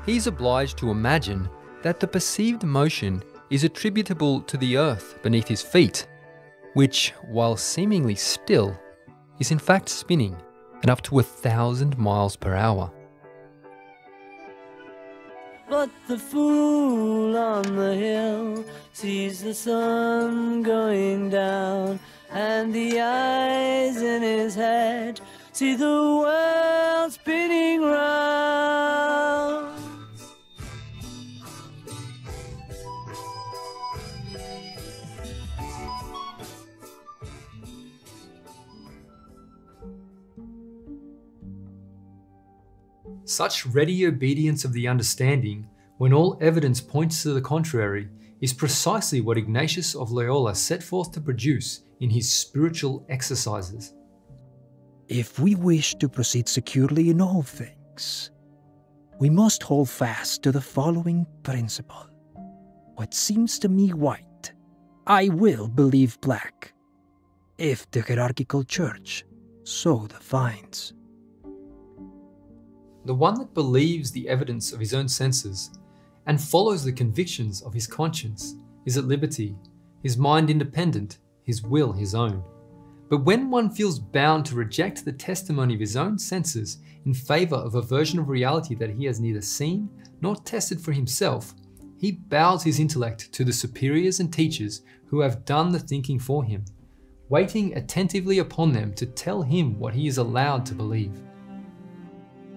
he is obliged to imagine that the perceived motion is attributable to the earth beneath his feet, which, while seemingly still, is in fact spinning at up to a thousand miles per hour. But the fool on the hill sees the sun going down, and the eyes in his head see the world spinning round. Such ready obedience of the understanding, when all evidence points to the contrary, is precisely what Ignatius of Loyola set forth to produce in his spiritual exercises. If we wish to proceed securely in all things, we must hold fast to the following principle. What seems to me white, I will believe black, if the hierarchical church so defines. The one that believes the evidence of his own senses and follows the convictions of his conscience is at liberty, his mind independent, his will his own. But when one feels bound to reject the testimony of his own senses in favour of a version of reality that he has neither seen nor tested for himself, he bows his intellect to the superiors and teachers who have done the thinking for him, waiting attentively upon them to tell him what he is allowed to believe.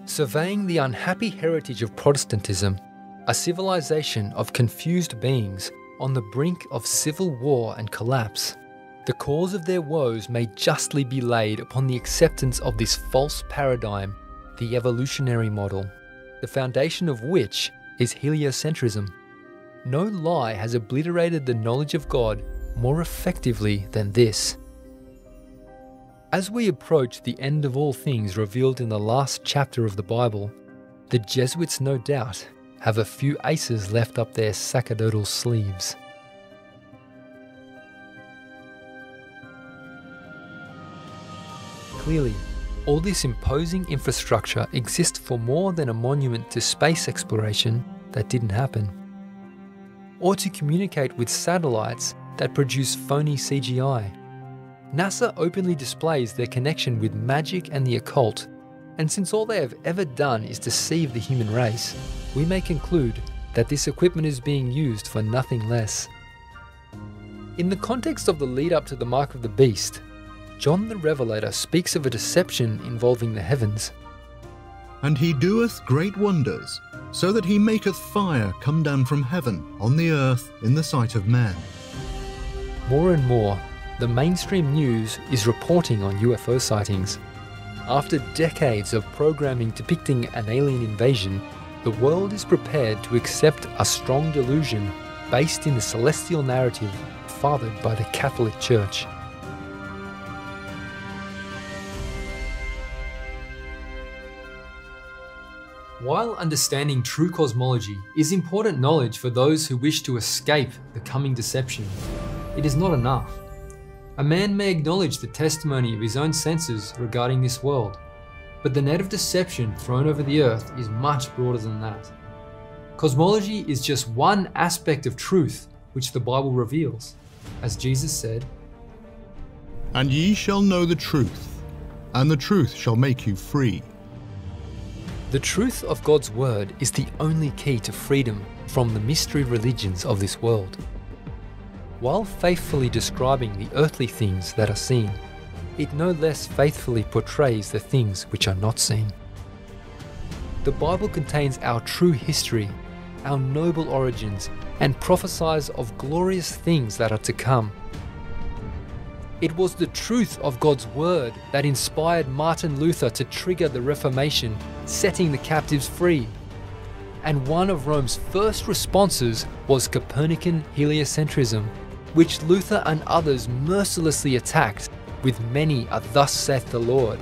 Surveying the unhappy heritage of Protestantism, a civilization of confused beings on the brink of civil war and collapse, the cause of their woes may justly be laid upon the acceptance of this false paradigm, the evolutionary model, the foundation of which is heliocentrism. No lie has obliterated the knowledge of God more effectively than this. As we approach the end of all things revealed in the last chapter of the Bible, the Jesuits no doubt have a few aces left up their sacerdotal sleeves. Clearly, all this imposing infrastructure exists for more than a monument to space exploration that didn't happen, or to communicate with satellites that produce phony CGI. NASA openly displays their connection with magic and the occult, and since all they have ever done is deceive the human race, we may conclude that this equipment is being used for nothing less. In the context of the lead up to the mark of the beast, John the Revelator speaks of a deception involving the heavens. And he doeth great wonders, so that he maketh fire come down from heaven on the earth in the sight of men. More and more, the mainstream news is reporting on UFO sightings. After decades of programming depicting an alien invasion, the world is prepared to accept a strong delusion based in the celestial narrative fathered by the Catholic Church. While understanding true cosmology is important knowledge for those who wish to escape the coming deception, it is not enough. A man may acknowledge the testimony of his own senses regarding this world, but the net of deception thrown over the earth is much broader than that. Cosmology is just one aspect of truth which the Bible reveals. As Jesus said, And ye shall know the truth, and the truth shall make you free. The truth of God's Word is the only key to freedom from the mystery religions of this world. While faithfully describing the earthly things that are seen, it no less faithfully portrays the things which are not seen. The Bible contains our true history, our noble origins, and prophesies of glorious things that are to come. It was the truth of God's Word that inspired Martin Luther to trigger the Reformation, setting the captives free. And one of Rome's first responses was Copernican heliocentrism, which Luther and others mercilessly attacked with many a thus saith the Lord.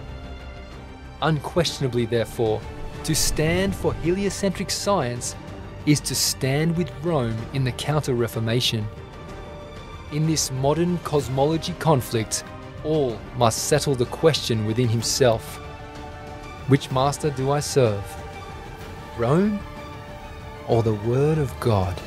Unquestionably, therefore, to stand for heliocentric science is to stand with Rome in the Counter Reformation. In this modern cosmology conflict, all must settle the question within himself Which master do I serve? Rome or the Word of God?